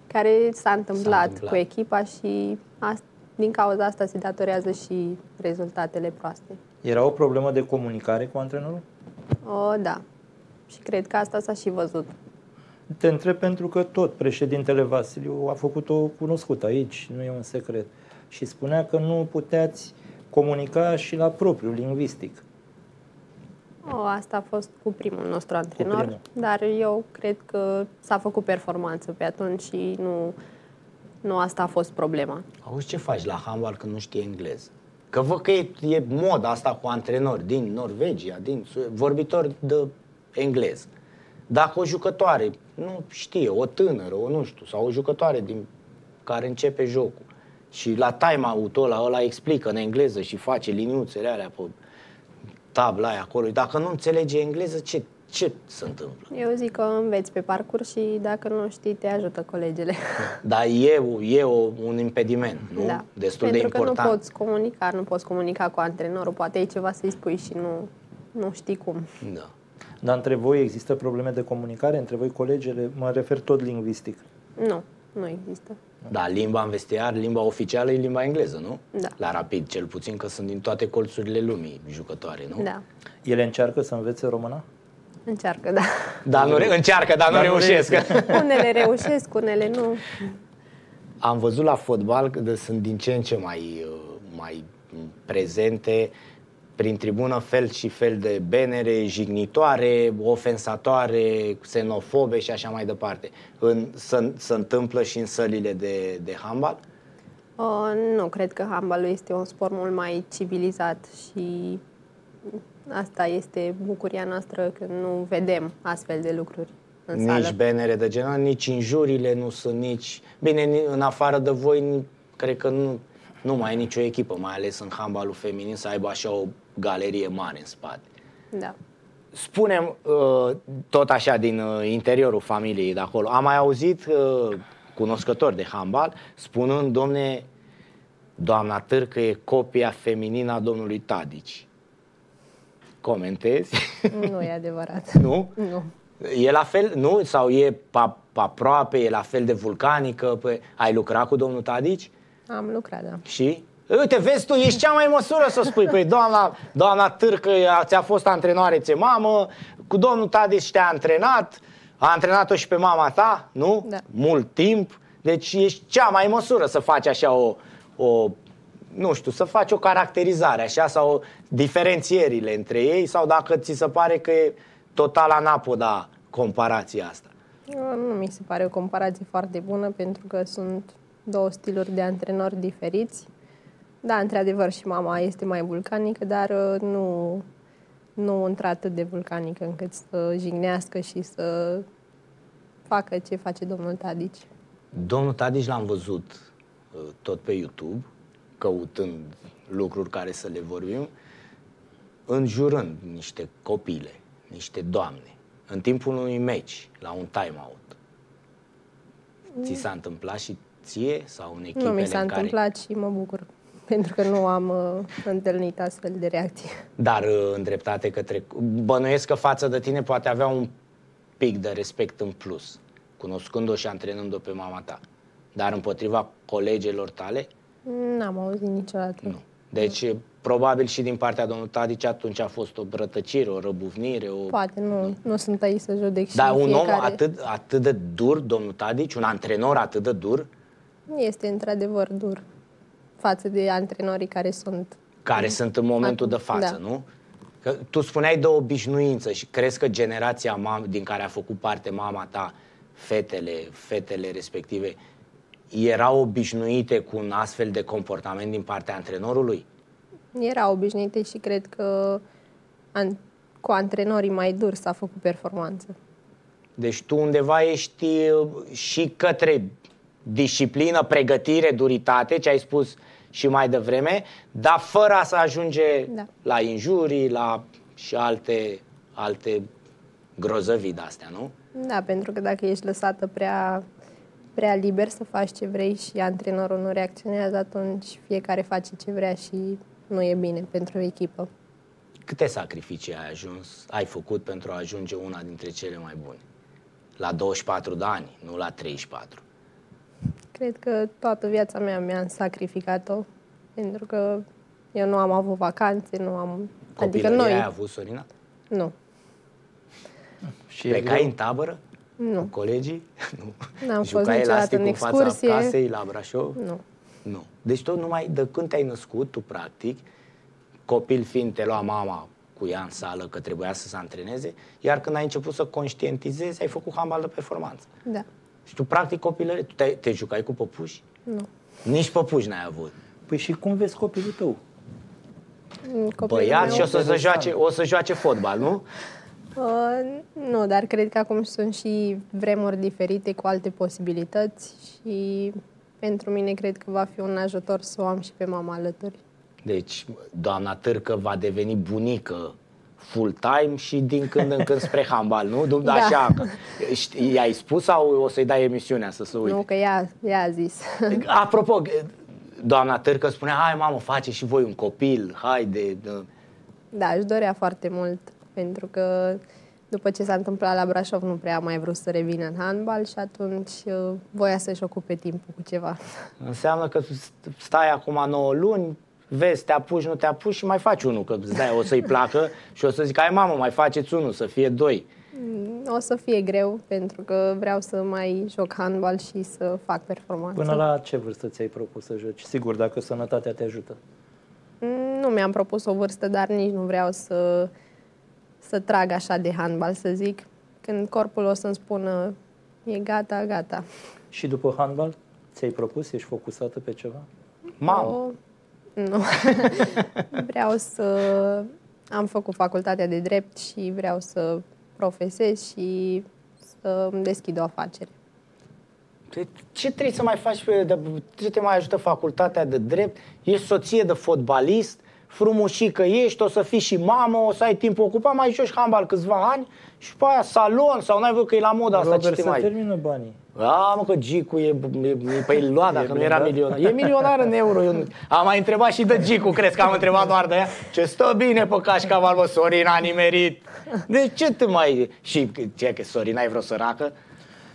Care s-a întâmplat, întâmplat. cu echipa și asta, din cauza asta se datorează și rezultatele proaste. Era o problemă de comunicare cu antrenorul? O, da. Și cred că asta s-a și văzut. Te întreb pentru că tot președintele Vasiliu a făcut-o cunoscută aici, nu e un secret. Și spunea că nu puteați comunica și la propriu, lingvistic. O, asta a fost cu primul nostru antrenor, primul. dar eu cred că s-a făcut performanță pe atunci și nu, nu asta a fost problema. Auzi ce faci la handbal când nu știi engleză? Că văd că e, e moda asta cu antrenori din Norvegia, din Sue- vorbitori de engleză. Dacă o jucătoare nu știe, o tânără, o nu știu, sau o jucătoare din care începe jocul și la time-out-ul ăla, ăla explică în engleză și face liniuțele alea pe tabla aia acolo. Dacă nu înțelege engleză, ce, ce se întâmplă? Eu zic că înveți pe parcurs și dacă nu știi, te ajută colegele. Dar e, e o, un impediment, nu? Da. Destul Pentru de că important. nu poți comunica, nu poți comunica cu antrenorul, poate ai ceva să-i spui și nu, nu știi cum. Da. Dar între voi există probleme de comunicare? Între voi colegele? Mă refer tot lingvistic. Nu, nu există. Da, limba în vestiar, limba oficială e limba engleză, nu? Da. La rapid, cel puțin că sunt din toate colțurile lumii jucătoare, nu? Da. Ele încearcă să învețe româna? Încearcă, da. Dar nu re- încearcă, dar nu Dar nu reușesc. Unele reușesc, unele nu. Am văzut la fotbal că de- sunt din ce în ce mai, uh, mai prezente prin tribună fel și fel de benere jignitoare, ofensatoare, xenofobe și așa mai departe. În, se, se întâmplă și în sălile de, de handbal? O, nu, cred că handbalul este un sport mult mai civilizat și asta este bucuria noastră că nu vedem astfel de lucruri în nici sală. benere de genul, nici injurile nu sunt nici... Bine, ni- în afară de voi, ni- cred că nu, nu mai e nicio echipă, mai ales în handbalul feminin, să aibă așa o galerie mare în spate. Da. Spunem, uh, tot așa din uh, interiorul familiei de acolo, am mai auzit uh, cunoscători de handbal spunând, domne, doamna Târcă e copia feminină a domnului Tadici. Comentezi? Nu e adevărat. nu? Nu. E la fel, nu? Sau e pa, aproape, e la fel de vulcanică? Păi, ai lucrat cu domnul Tadici? Am lucrat, da. Și? Uite, vezi tu, ești cea mai măsură să spui. Păi doamna, doamna Târcă ea- ți-a fost antrenoare, ți mamă, cu domnul Tadici te-a antrenat, a antrenat-o și pe mama ta, nu? Da. Mult timp. Deci ești cea mai măsură să faci așa o, o nu știu, să faci o caracterizare așa sau diferențierile între ei sau dacă ți se pare că e total anapoda comparația asta. Nu mi se pare o comparație foarte bună pentru că sunt două stiluri de antrenori diferiți. Da, într-adevăr și mama este mai vulcanică, dar uh, nu, nu într-atât de vulcanică încât să jignească și să facă ce face domnul Tadici. Domnul Tadici l-am văzut uh, tot pe YouTube, căutând lucruri care să le vorbim, înjurând niște copile, niște doamne, în timpul unui meci, la un time-out. Ți s-a întâmplat și ție sau în echipele Nu mi s-a în care... întâmplat și mă bucur pentru că nu am uh, întâlnit astfel de reacții. Dar uh, îndreptate către... Bănuiesc că față de tine poate avea un pic de respect în plus, cunoscând-o și antrenând-o pe mama ta. Dar împotriva colegelor tale, N-am auzit niciodată. Nu. Deci, probabil și din partea domnului Tadici atunci a fost o brătăcire, o răbuvnire, o... Poate, nu, nu sunt aici să judec și Dar un fiecare... om atât, atât de dur, domnul Tadici, un antrenor atât de dur, Este într-adevăr dur față de antrenorii care sunt. care sunt în momentul de Acum, față, da. nu? Că tu spuneai de obișnuință și crezi că generația mam- din care a făcut parte mama ta, fetele, fetele respective, erau obișnuite cu un astfel de comportament din partea antrenorului? Era obișnuite și cred că an- cu antrenorii mai dur s-a făcut performanță. Deci tu undeva ești uh, și către disciplină, pregătire, duritate, ce ai spus și mai devreme, dar fără a să ajunge Da. la injurii, la și alte, alte grozăvii de-astea, nu? Da, pentru că dacă ești lăsată prea, prea liber să faci ce vrei și antrenorul nu reacționează, atunci fiecare face ce vrea și nu e bine pentru echipă. Câte sacrificii ai ajuns, ai făcut pentru a ajunge una dintre cele mai bune? La 24 de ani, nu la 34. Cred că toată viața mea mi-am sacrificat-o, pentru că eu nu am avut vacanțe, nu am... Adică Copilăria noi... ai avut, Sorina? Nu, Și e Plecai greu. în tabără? Nu. Cu colegii? Nu. N-am fost Jucai niciodată elastic în în fața excursie. casei la Brașov? nu. Nu. Deci tot numai de când te-ai născut, tu practic, copil fiind te lua mama cu ea în sală că trebuia să se antreneze, iar când ai început să conștientizezi, ai făcut handbal de performanță. Da. Și tu practic copilărie, tu te, te jucai cu păpuși? Nu. Nici păpuși n-ai avut. Păi și cum vezi copilul tău? Copilul Băiat meu- și o să, se interesant. joace, o să joace fotbal, nu? Uh, nu, dar cred că acum sunt și vremuri diferite cu alte posibilități și pentru mine cred că va fi un ajutor să o am și pe mama alături. Deci, doamna Târcă va deveni bunică full-time și din când în când spre handbal, nu? Du- Da. Așa, că, știi, i-ai spus sau o să-i dai emisiunea să se uite? Nu, că ea, ea a zis. Apropo, doamna Târcă spunea, hai mamă, face și voi un copil, haide. dă." da, își dorea foarte mult, pentru că după ce s-a întâmplat la Brașov nu prea a mai vrut să revină în handbal și atunci uh, voia să-și ocupe timpul cu ceva. Înseamnă că tu stai acum 9 luni, vezi, te apuci, nu te apuci și mai faci unul, că îți dai, o să-i placă și o să zic, hai mamă, mai faceți unul, să fie doi. O să fie greu, pentru că vreau să mai joc handbal și să fac performanță. Până la ce vârstă ți-ai propus să joci? Sigur, dacă sănătatea te ajută. Nu mi-am propus o vârstă, dar nici nu vreau să, să trag așa de handbal, să zic. Când corpul o să-mi spună, e gata, gata. Și după handbal, ți-ai propus? Ești focusată pe ceva? Mamă, O, nu. vreau să... Am făcut facultatea de drept și vreau să profesez și să îmi deschid o afacere. Păi, ce trebuie să mai faci? Pe, de, ce te mai ajută facultatea de drept? Ești soție de fotbalist, frumușică ești, o să fii și mamă, o să ai timp ocupat, mai joci handbal câțiva ani și pe aia salon sau n-ai văzut că e la modă asta, Robert, ce te să mai... termină banii. A, mă, că Gicu e, e, e păi lua dacă E nu era blindat? milionar. E milionar în euro. Eu, nu- am mai întrebat și de Gicu, crezi că am întrebat doar de ea? Ce stă bine pe cașcaval, bă, Sorina a nimerit. De ce te mai... Și ce, că Sorina e vreo săracă?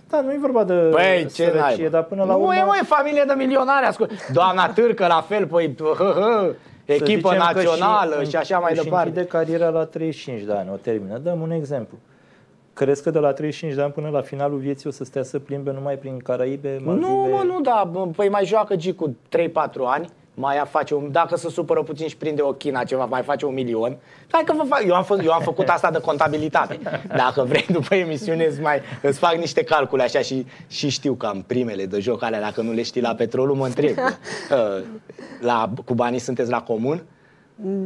Da, nu e vorba de Păi, ce sărăcie, naiba? dar până la nu urmă... e, măi, familie de milionari, ascult. Doamna Târcă, la fel, păi, hă, hă, Să echipă zicem că națională și, așa mai își departe. închide cariera la 35 de ani, o termină. Dăm un exemplu. Crezi că de la 35 de ani până la finalul vieții o să stea să plimbe numai prin Caraibe, Maldive? Nu, mă, nu, da, bă, păi mai joacă Gicu 3-4 ani, mai face un, dacă se supără puțin și prinde o china ceva, mai face un milion. Hai că vă fac, eu am, fă, eu am făcut asta de contabilitate. Dacă vrei după emisiune îți, mai, îți fac niște calcule așa și, și știu că am primele de joc alea, dacă nu le știi la petrolul, mă întreb. Uh, La, cu banii sunteți la comun?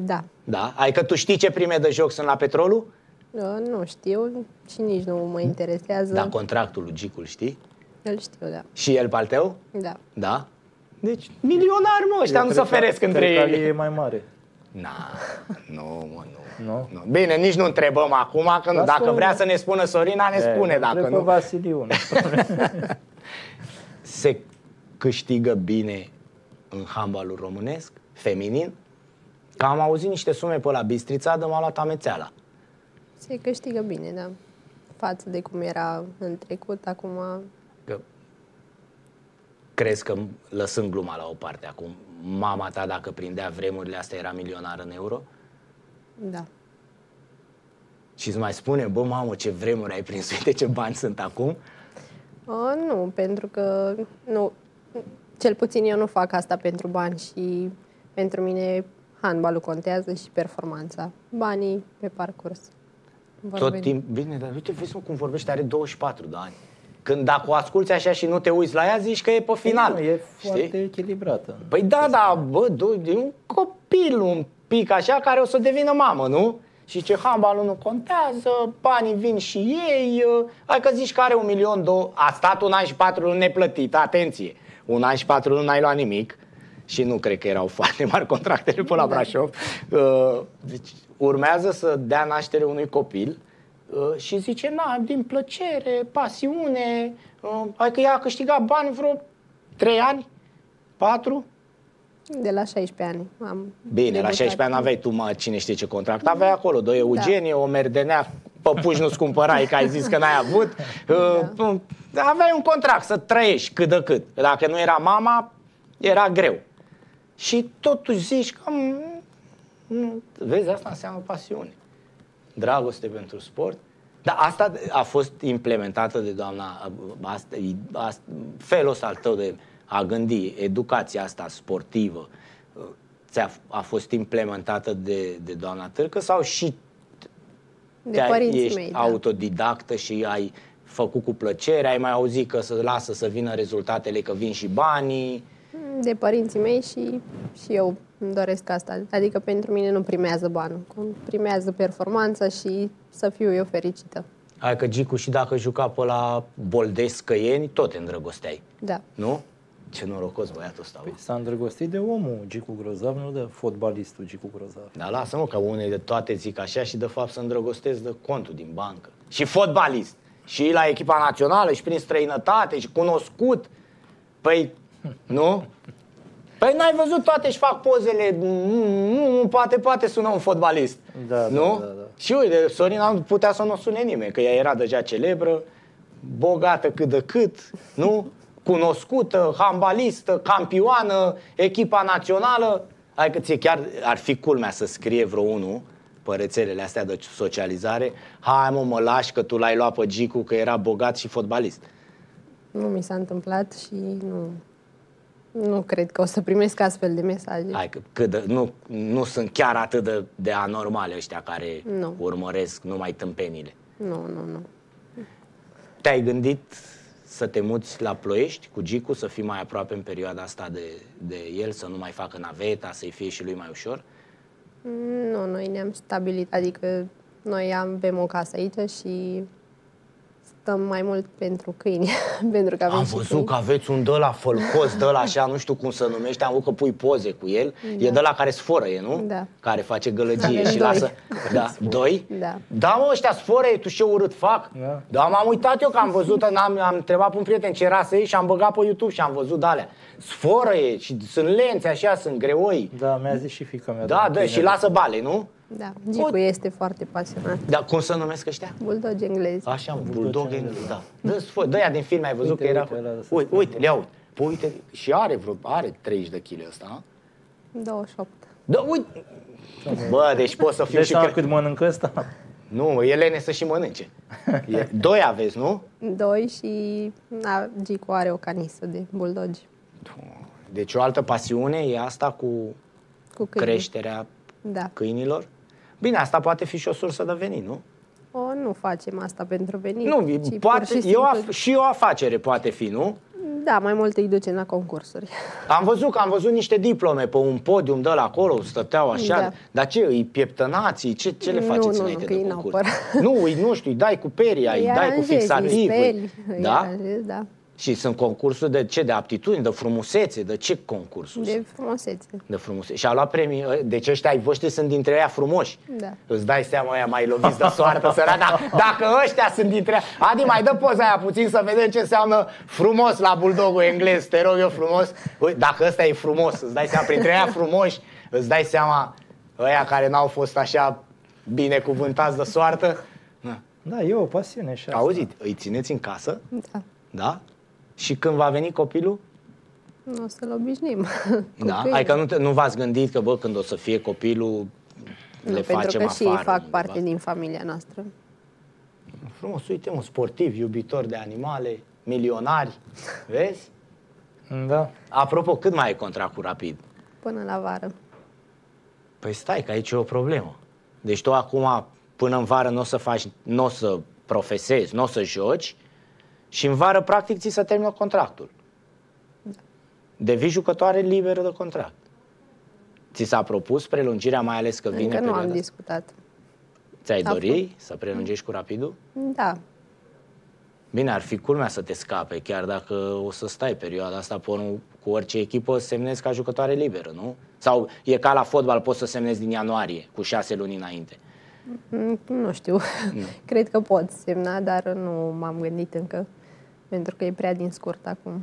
Da. Da? Adică tu știi ce prime de joc sunt la petrolul? Uh, Nu știu și nici nu mă interesează. Da, contractul lui Gicul, știi? Îl știu, da. Și el palteu? Da. Da? Deci, milionari, mă, ăștia Eu nu se cred că- feresc între cred că ei. e mai mare. Na, nu, mă, nu. Nu? nu. Bine, nici nu întrebăm acum, că Lasă-o, dacă vrea mă. să ne spună Sorina, ne spune, E, dacă cred că nu. Vasiliu. nu. Se câștigă bine în handbalul românesc, feminin? Că am auzit niște sume pe la Bistrița de m-a luat amețeala. Se câștigă bine, da. Față de cum era în trecut, acum Că crezi că, lăsând gluma la o parte acum, mama ta, dacă prindea vremurile astea, era milionar în euro? da. Și îți mai spune, bă, mamă, ce vremuri ai prins, uite ce bani sunt acum? Uh, nu, pentru că nu, cel puțin eu nu fac asta pentru bani și pentru mine handbalul contează și performanța. Banii pe parcurs. Vor Tot veni. timp, bine, dar uite, vezi cum vorbește, are 24 de ani. Când dacă o asculți așa și nu te uiți la ea, zici că e pe final. Nu, e foarte știi? echilibrată. Păi da, da, bă, du- e un copil un pic așa care o să devină mamă, nu? Și ce handbalul nu contează, banii vin și ei, uh, hai că zici că are un milion, două, a stat un an și patru luni neplătit, atenție, un an și patru luni n-ai luat nimic și nu cred că erau foarte mari contractele pe la Brașov. Uh, Deci urmează să dea naștere unui copil uh, și zice, na, din plăcere, pasiune, uh, hai că ea a câștigat bani vreo trei ani, patru, De la 16 ani am Bine, la debutat. 16 ani aveai tu, mă, cine știe ce contract aveai acolo, doi Eugenie, o merdenea, păpuși nu-ți cumpărai, că ai zis că n-ai avut. Uh, Aveai un contract să trăiești cât de cât. Dacă nu era mama, era greu. Și totuși zici că... mm, mm, Vezi, asta înseamnă pasiune. Dragoste pentru sport. Dar asta a fost implementată de doamna, asta, asta, felul ăsta al tău de a gândi, educația asta sportivă, ți-a, a fost implementată de, de doamna Târcă sau și De te-ai- părinții ești mei, da. autodidactă și ai făcut cu plăcere, ai mai auzit că să lasă să vină rezultatele, că vin și banii. De părinții mei și, și eu îmi doresc asta. Adică pentru mine nu primează banul, primează performanța și să fiu eu fericită. Hai că Gicu și dacă juca pe la Boldesc Căieni, tot te îndrăgosteai, Da. nu? Ce norocos băiatul ăsta, bă. Păi s-a îndrăgostit de omul Gicu Grozav, nu de fotbalistul Gicu Grozav. Dar lasă-mă că unei de toate zic așa și de fapt să îndrăgostesc de contul din bancă. Și fotbalist. Și la echipa națională și prin străinătate și cunoscut. Păi, nu? Păi n-ai văzut toate își fac pozele, mm, mm, poate, poate sună un fotbalist. Da, nu? da, da, da. Și uite, Sorina nu putea să nu o sune nimeni, că ea era deja celebră, bogată cât de cât, nu? Cunoscută, handbalistă, campioană, echipa națională. Adică ție chiar ar fi culmea să scrie vreo unul pe rețelele astea de socializare Hai mă, mă lași că tu l-ai luat pe Gicu că era bogat și fotbalist. Nu mi s-a întâmplat și nu, nu cred că o să primesc astfel de mesaje. Hai că cât de, nu, nu sunt chiar atât de, de anormale ăștia care Nu. urmăresc numai tâmpenile. Nu, nu, nu. Te-ai gândit să te muți la Ploiești cu Gicu, să fii mai aproape în perioada asta de, de el, să nu mai facă naveta, să-i fie și lui mai ușor? Nu, noi ne-am stabilit, adică noi avem o casă aici și stăm mai mult pentru câini, pentru că avem Am și văzut câini. că aveți un de la fălcos, de la așa, nu știu cum se numește, am văzut că pui poze cu el. E de la care sfărăie, nu? Da. Care face gălăgie Avem și doi. lasă... Da, doi? Da. Da, mă, ăștia sfărăie, tu ce urât fac? Da. Da, m-am uitat eu că am văzut, am, am întrebat pe un prieten ce rasă e și am băgat pe YouTube și am văzut de alea. Sfărăie și sunt lenți așa, sunt greoi. Da, mi-a zis și fica mea. Da, de da, și câine. lasă bale, nu? Da, Gicu este foarte pasionat. Dar cum se numesc ăștia? Bulldog englez. Așa, un bulldog Bulldog englez, da. Dă sfă, dă din film, ai văzut Uite, că era... uite, ăla de să Uite, uite, le uite. Păi uite, și are vreo, are 30 de kg ăsta, a? 28. Da, uite. Bă, deci poți să fiu Deci și seama că... cât mănâncă ăsta? Nu, e lene să și mănânce. E... Doi aveți, nu? Doi și na, Gicu are o canisă de buldogi Deci o altă pasiune e asta cu cu câini. creșterea Da. câinilor. Bine, asta poate fi și o sursă de venit, nu? O, nu facem asta pentru venit. Nu, ci pur poate, și, e o, simplu, af- și o afacere poate fi, nu? Da, mai mult îi ducem la concursuri. Am văzut că am văzut niște diplome pe un podium de la acolo, stăteau așa, Da. dar ce, îi pieptănații, ce, ce le Nu, faceți nu, înainte nu, că de ei n-au concurs? păr. Nu, îi, nu știu, îi dai cu peria, îi, Îi dai cu aranjezi, îi fixativ. speli, îi da? aranjezi, da. Și sunt concursuri de ce? De aptitudini, de frumusețe, de ce concursuri? De frumusețe. De frumusețe. Și a luat premii, deci ăștia ai voștri sunt dintre ea frumoși. Da. Îți dai seama, aia mai loviți de soartă, sărat, dar dacă ăștia sunt dintre ea... Adi, mai dă poza aia puțin să vedem ce înseamnă frumos la buldogul englez, te rog eu frumos. Uite, dacă ăsta e frumos, îți dai seama, printre ea frumoși, îți dai seama, ăia care n-au fost așa binecuvântați de soartă. Na. Da, e o pasiune și asta. Auzi, îi țineți în casă, Da. da? Și când va veni copilul, Nu o să-l obișnim. cu da? câini. Adică nu, te, nu v-ați gândit că, bă, când o să fie copilul, nu, le pentru facem că afară. și ei fac undeva? parte din familia noastră. Frumos, uite, un sportiv, iubitor de animale, milionari, vezi? Da. Apropo, cât mai e contract cu Rapid? Până la vară. Păi stai, că aici e o problemă. Deci tu acum, până în vară, nu o să faci, nu o să profesezi, nu o să joci și în vară, practic, ți se termină contractul. Devii jucătoare liberă de contract. Ți s-a propus prelungirea, mai ales că vine Încă nu perioada? am discutat. Ți-ai A dori să prelungești cu rapidul? Da, Bine, ar fi culmea să te scape, chiar dacă o să stai perioada asta până cu orice echipă semnezi ca jucătoare liberă, nu? Sau e ca la fotbal, poți să semnezi din ianuarie, cu șase luni înainte. Mm, nu știu. Cred că pot semna, dar nu m-am gândit încă. Pentru că e prea din scurt acum.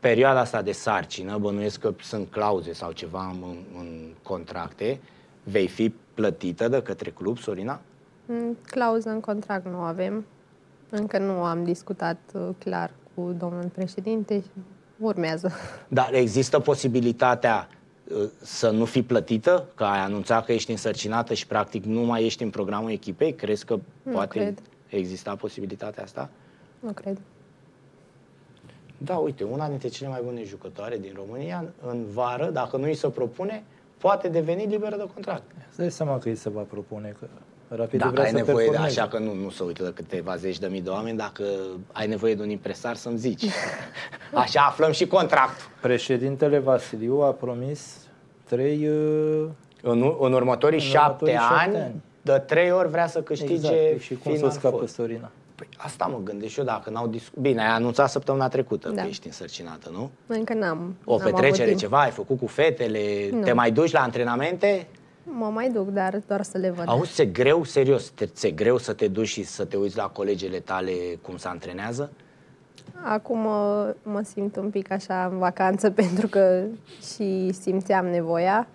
Perioada asta de sarcină, bănuiesc că sunt clauze sau ceva în, în contracte, vei fi plătită de către club, Sorina? Mm, Clauză în contract nu avem. Încă nu am discutat uh, clar cu domnul președinte și urmează. Dar există posibilitatea uh, să nu fii plătită, că ai anunțat că ești însărcinată și practic nu mai ești în programul echipei? Crezi că Nu poate cred. exista posibilitatea asta? Nu cred. Da, uite, una dintre cele mai bune jucătoare din România, în vară, dacă nu îi se propune, poate deveni liberă de contract. Îți dai seama că îi se va propune că Rapidul Dacă vrea ai să nevoie, de, performeze. așa că nu, nu se uită de câteva zeci de mii de oameni, dacă ai nevoie de un impresar să-mi zici. Așa aflăm și contractul. Președintele Vasiliu a promis trei... uh, În, în următorii În șapte, următorii șapte ani, ani. de trei ori vrea să câștige Exact, și cum să Final scapă Four. Sorina. Păi asta mă gândesc și eu, dacă n-au discutat. Bine, ai anunțat săptămâna trecută Da. că ești însărcinată, nu? Încă n-am. O n-am avut petrecere, timp. ceva, ai făcut cu fetele, Nu. te mai duci la antrenamente? Mă mai duc, dar doar să le văd. Auzi, ți greu, serios, te, ți greu să te duci și să te uiți la colegele tale cum se antrenează? Acum mă, mă simt un pic așa în vacanță pentru că și simțeam nevoia,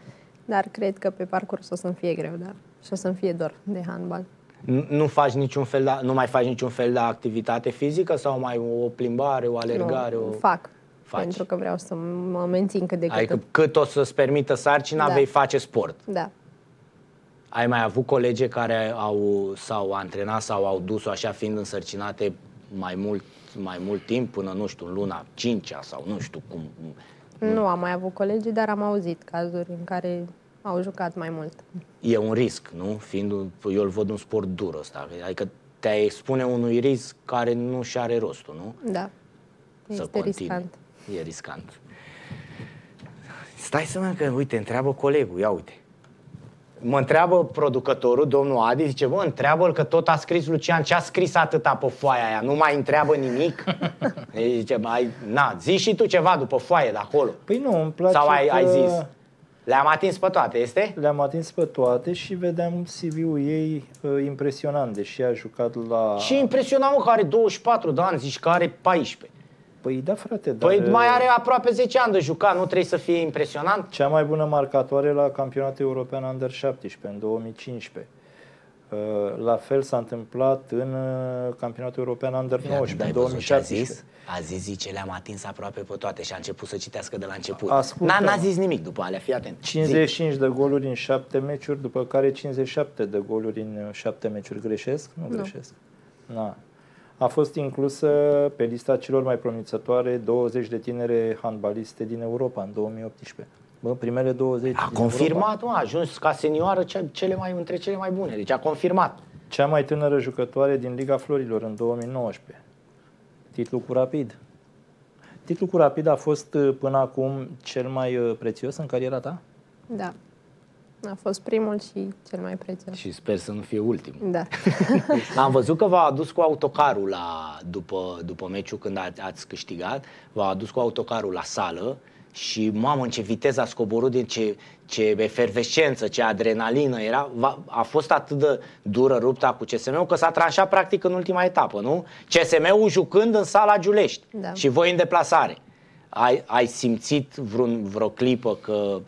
dar cred că pe parcurs o să-mi fie greu, dar și o să-mi fie dor de handbal. Nu, nu faci niciun fel de, nu mai faci niciun fel de activitate fizică sau mai o plimbare, o alergare? nu, o... fac, Faci. pentru că vreau să mă mențin cât de cât. Adică cât o să-ți permită sarcina, Da. vei face sport. Da. Ai mai avut colege care au, s-au antrenat sau au dus-o așa fiind însărcinate mai mult, mai mult timp, până, nu știu, în luna 5 sau nu știu cum. Nu am mai avut colegi, dar am auzit cazuri în care au jucat mai mult. E un risc, nu? Fiind, un- eu îl văd un sport dur ăsta. Adică te expune unui risc care nu și are rostul, nu? Da. să Este continui. riscant. E riscant. Stai să mă că, uite, întreabă colegul, ia uite. Mă întreabă producătorul, domnul Adi, zice, bă, întreabă-l că tot a scris Lucian, ce a scris atâta pe foaia aia, nu mai întreabă nimic? Ei zice, mai, na, zi și tu ceva după foaie de acolo. Păi nu, îmi place Sau ai, că ai zis? Le-am atins pe toate, este? le-am atins pe toate și vedeam CV-ul ei uh, impresionant, deși a jucat la... Și impresionant, mă, că are 24 de ani, zici că are 14. Păi da, frate, dar... Păi uh, mai are aproape 10 ani de jucat, nu trebuie să fie impresionant? Cea mai bună marcatoare la campionatul european Under 17 în 2015. Uh, La fel s-a întâmplat în uh, campionatul european Under 19 Dar în ai văzut ce a 2017. zis? A zis, zice, le-am atins aproape pe toate și a început să citească de la început. Ascultă. N-a, n-a zis nimic după alea, fii atent. Zi. 55 de goluri în 7 meciuri, după care 57 de goluri în 7 meciuri. Greșesc? Nu, Nu. greșesc. Na. A fost inclusă pe lista celor mai promițătoare 20 de tinere handbaliste din Europa în 2018. Bă, primele 20 A din confirmat, mă, a ajuns ca senioară ce- cele mai, între cele mai bune. Deci a confirmat. Europa. Cea mai tânără jucătoare din Liga Florilor în 2019. Titlul cu Rapid. Titlul cu Rapid a fost uh, până acum cel mai uh, prețios în cariera ta? Da. A fost primul și cel mai prețios. Și sper să nu fie ultimul. Da. Am văzut că v-a adus cu autocarul la, după, după meciul când a, ați câștigat, v-a adus cu autocarul la sală și mamă în ce viteză a scoborât, din ce, ce efervescență, ce adrenalină era. Va, a fost atât de dură rupta cu CSM-ul că s-a tranșat practic în ultima etapă, nu? CSM-ul jucând în sala Giulești Da. și voi în deplasare. Ai, ai simțit vreun, vreo clipă că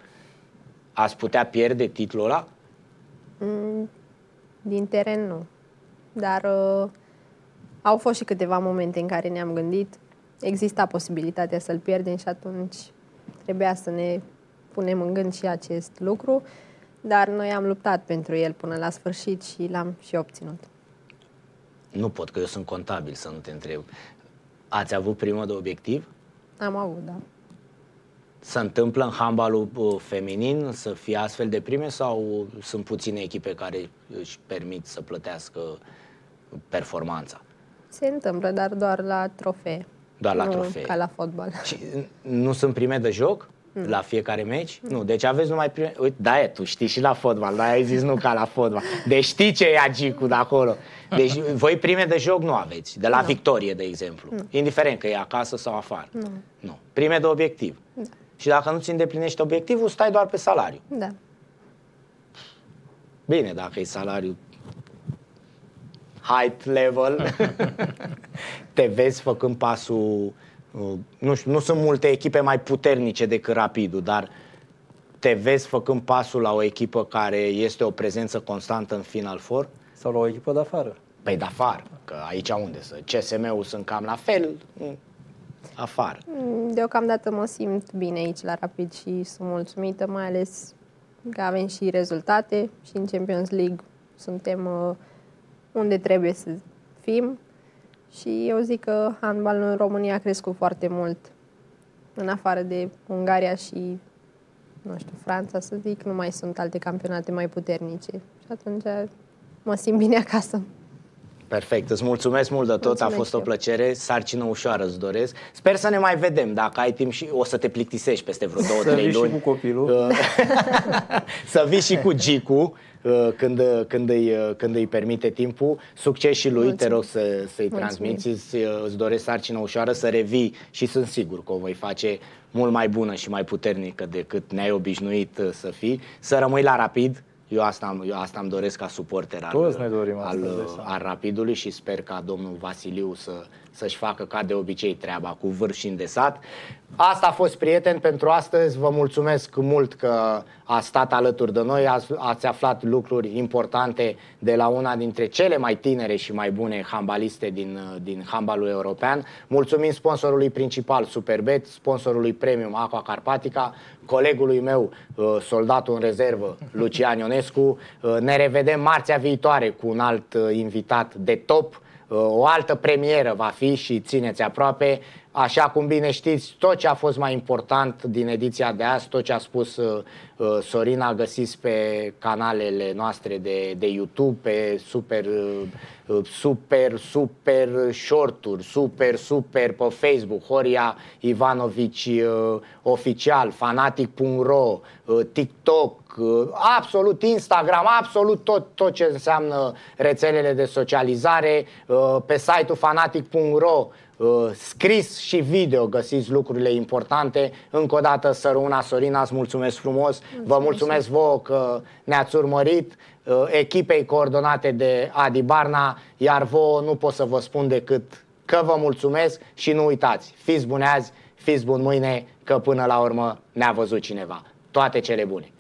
ați putea pierde titlul ăla? Din teren nu. Dar uh, au fost și câteva momente în care ne-am gândit. Exista posibilitatea să-l pierdem și atunci trebuia să ne punem în gând și acest lucru. Dar noi am luptat pentru el până la sfârșit și l-am și obținut. Nu pot, că eu sunt contabil să nu te întreb. Ați avut primă de obiectiv? Am avut, da. Se întâmplă în handbalul uh, feminin să fie astfel de prime sau sunt puține echipe care își permit să plătească performanța? Se întâmplă, dar doar la trofee. Doar la nu trofee. ca la fotbal. Și nu sunt prime de joc? La fiecare meci? Nu, deci aveți numai prime... Uite, da, e, tu știi și la fotbal, da, ai zis nu ca la fotbal. Deci știi ce e agicu de acolo. Deci voi prime de joc nu aveți, de la victorie, de exemplu. Indiferent că e acasă sau afară. Nu. Nu. Prime de obiectiv. Da. Și dacă nu ți îndeplinești obiectivul, stai doar pe salariu. Da. Bine, dacă e salariu height level, te vezi făcând pasul, uh, nu știu, nu sunt multe echipe mai puternice decât Rapidul, dar te vezi făcând pasul la o echipă care este o prezență constantă în Final Four? Sau la o echipă de afară. Păi de afară, că aici unde să? CSM-ul sunt cam la fel, mm, afară. Deocamdată mă simt bine aici la Rapid și sunt mulțumită, mai ales că avem și rezultate și în Champions League suntem uh, unde trebuie să fim și eu zic că handbalul în România a crescut foarte mult în afară de Ungaria și nu știu, Franța să zic, nu mai sunt alte campionate mai puternice și atunci mă simt bine acasă. Perfect, îți mulțumesc mult de tot, Mulțumesc a fost o eu. plăcere, sarcină ușoară îți doresc. Sper să ne mai vedem, dacă ai timp și o să te plictisești peste vreo două, Să trei vii și luni. cu copilul. să vii și cu Gicu uh, când, când, îi, uh, când îi permite timpul. Succes și lui, Mulțumesc. te rog să, să-i Mulțumim. transmiți, îți, uh, îți doresc sarcină ușoară să revii și sunt sigur că o voi face mult mai bună și mai puternică decât ne-ai obișnuit uh, să fii. Să rămâi la rapid, eu asta, am- eu asta îmi doresc ca suporter al, Toți ne dorim asta, al, îți dai uh, seama. al Rapidului și sper ca domnul Vasiliu să, să-și facă ca de obicei treaba cu vârf și îndesat. Asta a fost, prieten, pentru astăzi. Vă mulțumesc mult că a stat alături de noi, ați, ați aflat lucruri importante de la una dintre cele mai tinere și mai bune handbaliste din, uh, din handbalul european. Mulțumim sponsorului principal Superbet, sponsorului premium Aqua Carpatica, colegului meu, uh, soldatul în rezervă, Lucian Ionescu. Uh, Ne revedem marțea viitoare cu un alt uh, invitat de top. Uh, O altă premieră va fi și țineți aproape. Așa cum bine știți, tot ce a fost mai important din ediția de azi, tot ce a spus uh, uh, Sorina, găsiți pe canalele noastre de, de YouTube, pe super, uh, uh, super, super shorturi, super, super pe Facebook, Horia Ivanovici uh, oficial, fanatic.ro, uh, TikTok, uh, absolut Instagram, absolut tot, tot ce înseamnă rețelele de socializare, uh, pe site-ul fanatic.ro, uh, scris și video găsiți lucrurile importante. Încă o dată, Săruna Sorina, îți mulțumesc frumos. Vă mulțumesc vouă că ne-ați urmărit, uh, echipei coordonate de Adi Barna, iar vouă nu pot să vă spun decât că vă mulțumesc și nu uitați, fiți buni azi, fiți buni mâine, că până la urmă ne-a văzut cineva. Toate cele bune!